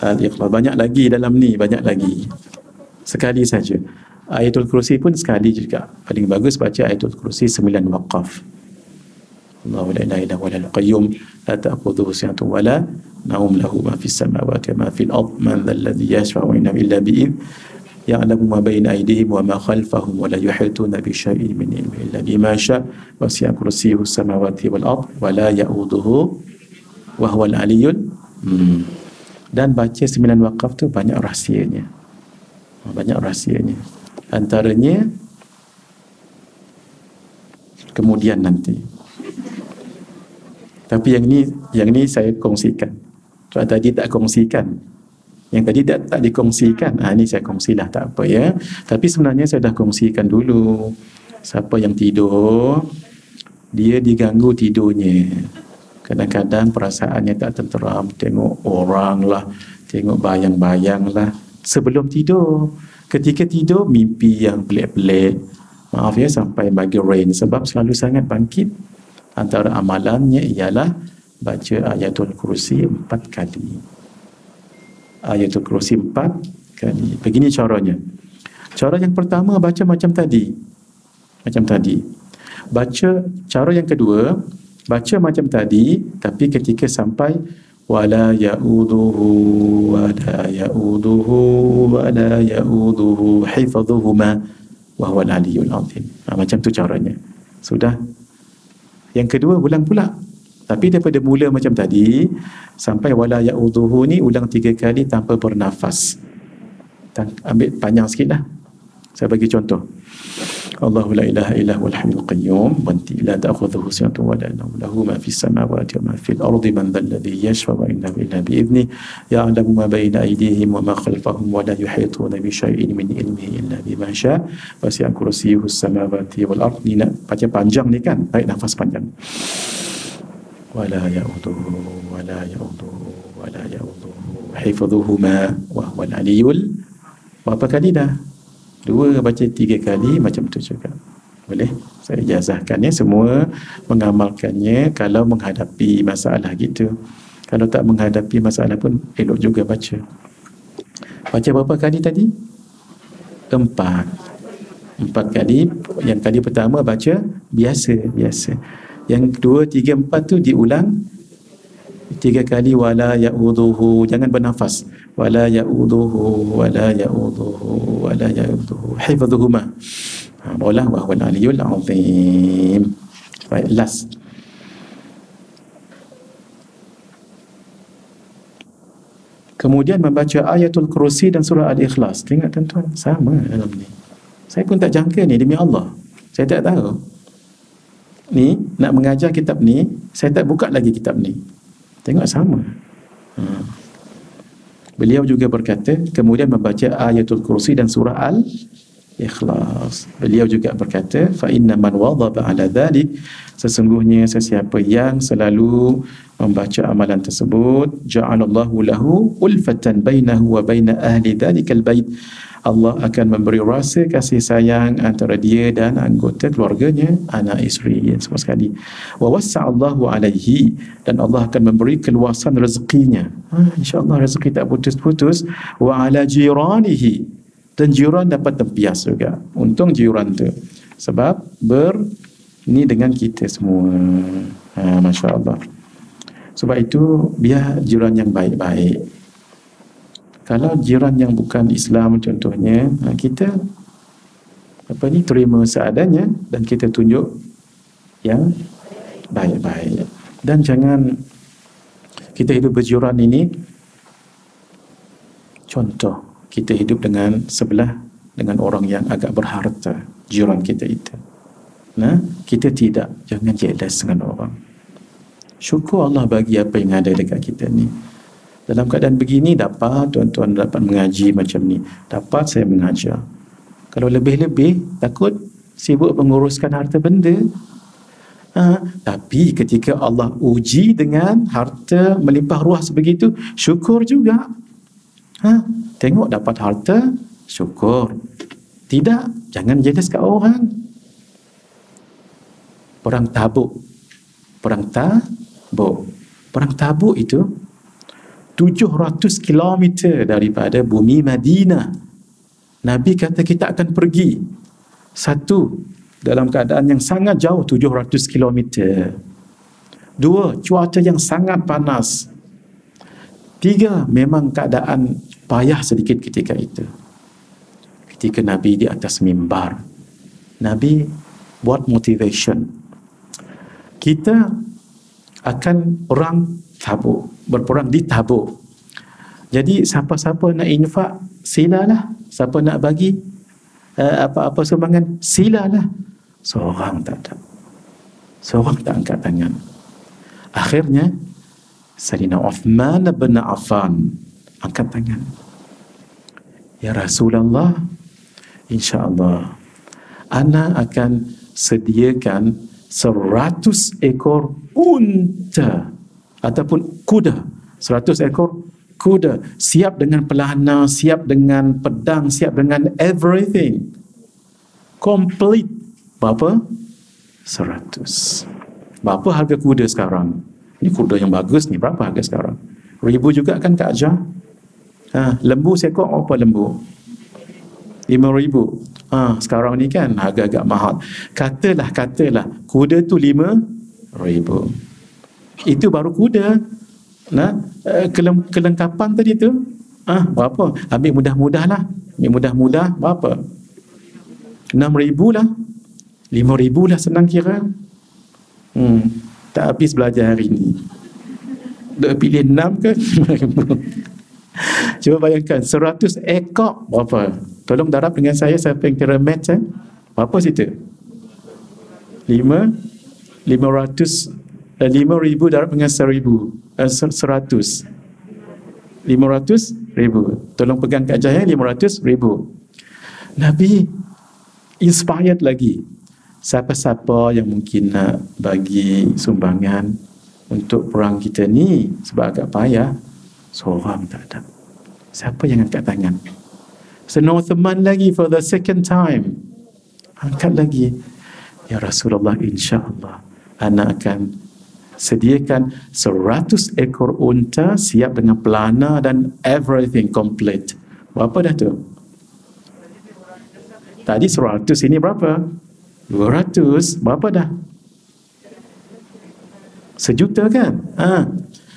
al-ikhlas. Banyak lagi dalam ni banyak lagi. Sekali saja. Ayatul kursi pun sekali juga. Paling bagus baca ayatul kursi sembilan waqaf. Allahu la ilaha illa huwal qayyum. La ta'khudhuhu sinatun wa la nawm lahu ma fis samawati wa ma fil ard. Man dhal ladhi yashfa'u illa يعلم ما بين أيديهم وما خلفهم ولا يحيطون بشيء من علمه إلا بما شاء. وسع كرسيه السماوات والأرض ولا huwal aliyyul hmm. dan baca sembilan wakaf tu banyak rahsianya. Banyak rahsianya. Antaranya kemudian nanti. Tapi yang ni yang ni saya kongsikan. Sebab tadi tak kongsikan yang tadi tak, tak dikongsikan. Ha, ini saya kongsilah tak apa ya. Tapi sebenarnya saya dah kongsikan dulu. Siapa yang tidur dia diganggu tidurnya. Kadang-kadang perasaannya tak tenteram. Tengok orang lah tengok bayang-bayang lah. Sebelum tidur. Ketika tidur mimpi yang pelik-pelik. Maaf ya sampai bagi rain. Sebab selalu sangat bangkit. Antara amalannya ialah baca ayatul kursi empat kali ayatul kursi empat kali. Begini caranya. Cara yang pertama baca macam tadi. Macam tadi. Baca cara yang kedua baca macam tadi tapi ketika sampai wala yauduhu wala yauduhu wala yauduhu hifadhuhuma wa huwa al-aliyyul azim. Macam tu caranya. Sudah. Yang kedua ulang pula tapi daripada mula macam tadi sampai wala ya'udhuhu ni ulang tiga kali tanpa bernafas. Ambil panjang sikit lah. Saya bagi contoh. Allahu la ilaha illa huwal hayyul qayyum wa la ta'khudhuhu sinatun wa la nawm lahu ma fis samawati wa ma fil ardi man dhal ladhi yashfa'u innahu illa bi idhni ya'lamu ma bayna aydihim wa ma khalfahum wa la yuhituna bi shay'in min ilmihi illa bima syaa wa si'a kursiyyuhu as-samawati wal ardi baca panjang ni kan baik nafas panjang ولا يؤوده ولا يؤوده ولا يؤوده حفظهما وهو العلي berapa kali dah? Dua baca tiga kali macam tu juga. Boleh? Saya ijazahkannya semua mengamalkannya kalau menghadapi masalah gitu. Kalau tak menghadapi masalah pun elok juga baca. Baca berapa kali tadi? Empat. Empat kali. Yang kali pertama baca biasa. Biasa. Yang kedua, tiga, empat tu diulang. Tiga kali wala ya'udhuhu jangan bernafas. Wala ya'udhuhu wala ya'udhuhu wala ya'udhuhu hifadhuhuma ha, maulah wa huwa al-aliyul azim. Baik last. Kemudian membaca ayatul kursi dan surah al-ikhlas. Tengok tuan-tuan? Sama dalam ni. Saya pun tak jangka ni demi Allah. Saya tak tahu ni nak mengajar kitab ni saya tak buka lagi kitab ni. Tengok sama. Ha. beliau juga berkata kemudian membaca ayatul kursi dan surah al ikhlas beliau juga berkata fa inna man wadaba ala dhalik sesungguhnya sesiapa yang selalu membaca amalan tersebut ja'alallahu lahu ulfatan bainahu wa baina ahli dhalikal bait Allah akan memberi rasa kasih sayang antara dia dan anggota keluarganya, anak isteri dan semua sekali. Wa wassa'allahu alaihi dan Allah akan memberi keluasan rezekinya. Ha, InsyaAllah rezeki tak putus-putus. Wa ala jiranihi dan jiran dapat tempias juga. Untung jiran tu. Sebab ber ni dengan kita semua. Ha, Masya Allah. Sebab itu biar jiran yang baik-baik kalau jiran yang bukan Islam contohnya ha, kita apa ni terima seadanya dan kita tunjuk yang baik-baik dan jangan kita hidup berjiran ini contoh kita hidup dengan sebelah dengan orang yang agak berharta jiran kita itu Nah, kita tidak. Jangan jealous dengan orang. Syukur Allah bagi apa yang ada dekat kita ni. Dalam keadaan begini dapat tuan-tuan dapat mengaji macam ni. Dapat saya mengajar. Kalau lebih-lebih takut sibuk menguruskan harta benda. Ha, tapi ketika Allah uji dengan harta melimpah ruah sebegitu, syukur juga. Ha, tengok dapat harta, syukur. Tidak, jangan jealous kat orang. Perang tabuk. Perang tabuk. Perang tabuk itu 700 km daripada bumi Madinah. Nabi kata kita akan pergi. Satu, dalam keadaan yang sangat jauh 700 km. Dua, cuaca yang sangat panas. Tiga, memang keadaan payah sedikit ketika itu. Ketika Nabi di atas mimbar. Nabi buat motivation. Kita akan perang tabuk. Berperang di tabuk. Jadi siapa-siapa nak infak, silalah. Siapa nak bagi uh, apa-apa sumbangan, silalah. Seorang tak ada. Seorang tak angkat tangan. Akhirnya, Sayyidina Uthman bin Affan angkat tangan. Ya Rasulullah, insyaAllah, Ana akan sediakan seratus ekor unta ataupun kuda. Seratus ekor kuda. Siap dengan pelana, siap dengan pedang, siap dengan everything. Complete Berapa? Seratus. Berapa harga kuda sekarang? Ini kuda yang bagus ni. Berapa harga sekarang? Ribu juga kan Kak Ajar? Ha, lembu seekor apa lembu? Lima ribu. Ha, sekarang ni kan harga agak mahal. Katalah, katalah. Kuda tu lima ribu. Itu baru kuda. Nah, eh, kelengkapan tadi tu. Ah, ha, berapa? Ambil mudah-mudah lah. Ambil mudah-mudah, berapa? Enam ribu lah. Lima ribu lah senang kira. Hmm. Tak habis belajar hari ni. Dah pilih enam ke? [LAUGHS] Cuba bayangkan, seratus ekor berapa? Tolong darab dengan saya, siapa yang kira match eh? Berapa situ? Lima? Lima ratus? Eh, lima ribu darab dengan seribu? Eh, seratus? Lima ratus ribu. Tolong pegang kat jaya, lima ratus ribu. Nabi inspired lagi siapa-siapa yang mungkin nak bagi sumbangan untuk perang kita ni sebab agak payah seorang tak ada siapa yang angkat tangan Senor teman lagi for the second time angkat lagi ya Rasulullah insyaAllah anak akan sediakan seratus ekor unta siap dengan pelana dan everything complete. Berapa dah tu? Tadi seratus ini berapa? 200 berapa dah? Sejuta kan? Ha.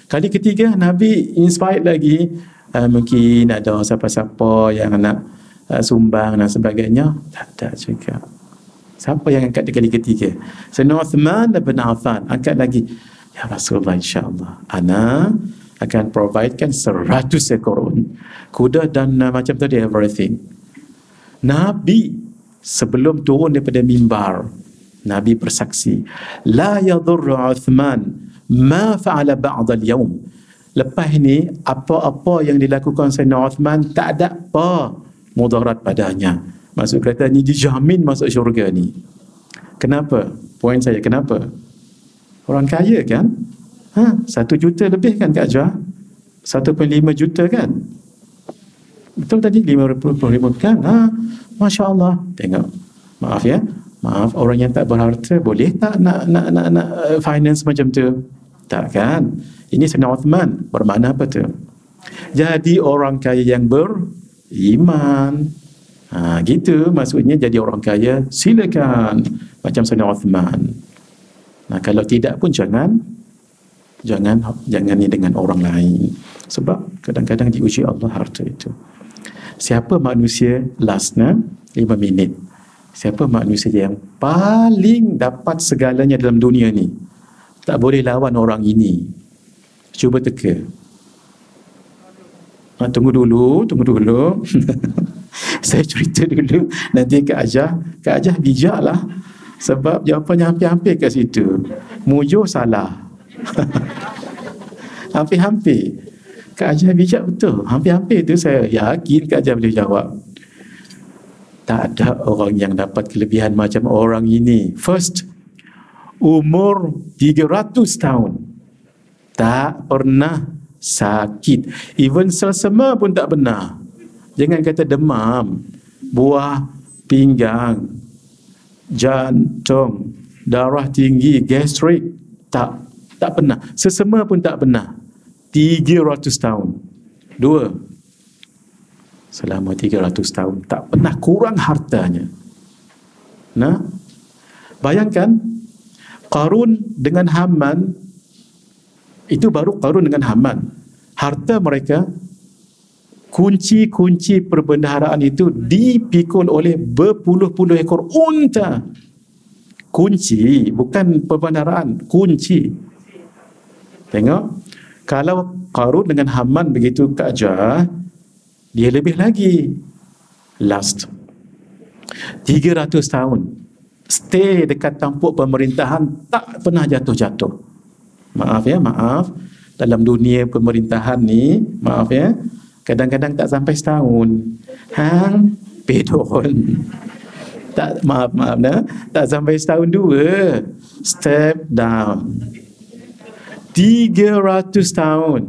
kali ketiga Nabi inspired lagi uh, mungkin ada siapa-siapa yang nak uh, sumbang dan sebagainya. Tak ada juga. Siapa yang angkat kali ketiga? Sayyidina Uthman bin Affan angkat lagi Ya Rasulullah insyaAllah. Ana akan providekan seratus ekor kuda dan uh, macam tadi everything. Nabi sebelum turun daripada mimbar Nabi bersaksi la yadhurru Uthman ma fa'ala ba'd al-yawm lepas ni apa-apa yang dilakukan Sayyidina Uthman tak ada apa mudarat padanya. Maksud kata ni dijamin masuk syurga ni. Kenapa? Poin saya kenapa orang kaya kan ha satu juta lebih kan Kak Jua 1.5 juta kan betul tadi 50 ribu kan ha Masya Allah. Tengok. Maaf ya. Maaf orang yang tak berharta boleh tak nak nak nak, nak uh, finance macam tu? Tak kan? Ini Sayyidina Uthman. Bermakna apa tu? Jadi orang kaya yang beriman. Ha, gitu maksudnya jadi orang kaya silakan. Macam Sayyidina Uthman. Nah, kalau tidak pun jangan. Jangan jangan ni dengan orang lain. Sebab kadang-kadang diuji Allah harta itu. Siapa manusia lastnya lima minit. Siapa manusia yang paling dapat segalanya dalam dunia ni? Tak boleh lawan orang ini. Cuba teka. Ha, tunggu dulu tunggu dulu. [LAUGHS] Saya cerita dulu. Nanti Kak Ajah Kak Ajah bijak lah Sebab jawapannya hampir-hampir kat situ. Mujur salah. [LAUGHS] hampir-hampir. Kak Ajar bijak betul. Hampir-hampir tu saya yakin Kak Ajar boleh jawab. Tak ada orang yang dapat kelebihan macam orang ini. First, umur 300 tahun. Tak pernah sakit. Even selsema pun tak benar. Jangan kata demam. Buah pinggang, jantung, darah tinggi, gastrik. Tak, tak pernah. Sesema pun tak pernah. 300 tahun. Dua. Selama 300 tahun tak pernah kurang hartanya. Nah. Bayangkan Qarun dengan Haman itu baru Qarun dengan Haman. Harta mereka kunci-kunci perbendaharaan itu dipikul oleh berpuluh-puluh ekor unta. Kunci, bukan perbendaharaan, kunci. Tengok, kalau Qarun dengan Haman begitu kaja, dia lebih lagi. Last. 300 tahun. Stay dekat tampuk pemerintahan tak pernah jatuh-jatuh. Maaf ya, maaf. Dalam dunia pemerintahan ni, maaf ya, kadang-kadang tak sampai setahun. Hang pedon. Tak maaf maaf dah. Tak sampai setahun dua. Step down. 300 tahun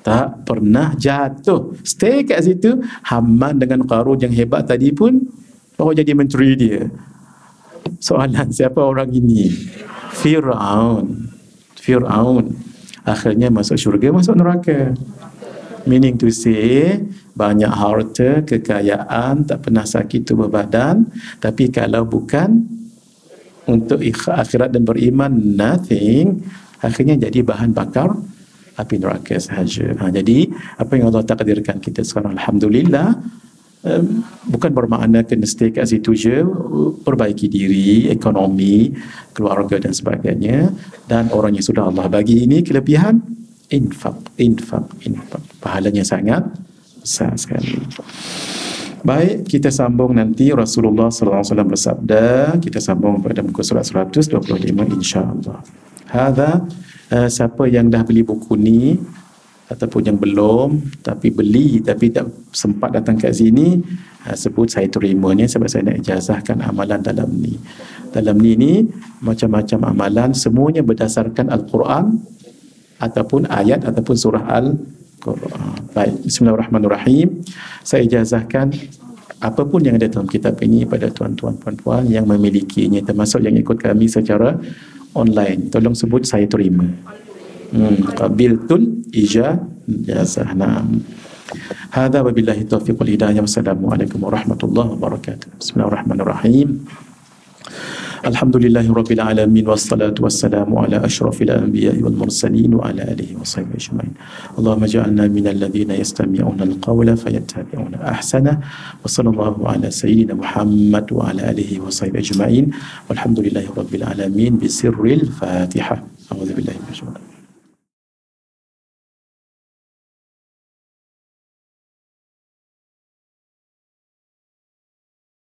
tak pernah jatuh stay kat situ Haman dengan Qarun yang hebat tadi pun baru jadi menteri dia soalan siapa orang ini Fir'aun Fir'aun akhirnya masuk syurga masuk neraka meaning to say banyak harta kekayaan tak pernah sakit tubuh badan tapi kalau bukan untuk akhirat dan beriman nothing akhirnya jadi bahan bakar api neraka sahaja. Ha, jadi apa yang Allah takdirkan kita sekarang alhamdulillah um, bukan bermakna kena stay kat situ je perbaiki diri, ekonomi, keluarga dan sebagainya dan orang yang sudah Allah bagi ini kelebihan infak, infak, infak. Pahalanya sangat besar sekali. Baik, kita sambung nanti Rasulullah wasallam bersabda, kita sambung pada muka surat 125 insya-Allah. Hadza uh, siapa yang dah beli buku ni ataupun yang belum tapi beli tapi tak sempat datang kat sini uh, sebut saya terimanya sebab saya nak ijazahkan amalan dalam ni. Dalam ni ni macam-macam amalan semuanya berdasarkan Al-Quran ataupun ayat ataupun surah Al Quran. Baik, bismillahirrahmanirrahim. Saya ijazahkan apapun yang ada dalam kitab ini pada tuan-tuan puan-puan yang memilikinya termasuk yang ikut kami secara online. Tolong sebut saya terima. Hmm, qabiltul ijazah. Naam. Hadza wabillahi taufiq wal hidayah. Wassalamualaikum warahmatullahi wabarakatuh. Bismillahirrahmanirrahim. الحمد لله رب العالمين والصلاة والسلام على أشرف الأنبياء والمرسلين وعلى آله وصحبه أجمعين. اللهم اجعلنا من الذين يستمعون القول فيتبعون أحسنه وصلى الله على سيدنا محمد وعلى آله وصحبه أجمعين. والحمد لله رب العالمين بسر الفاتحة. أعوذ بالله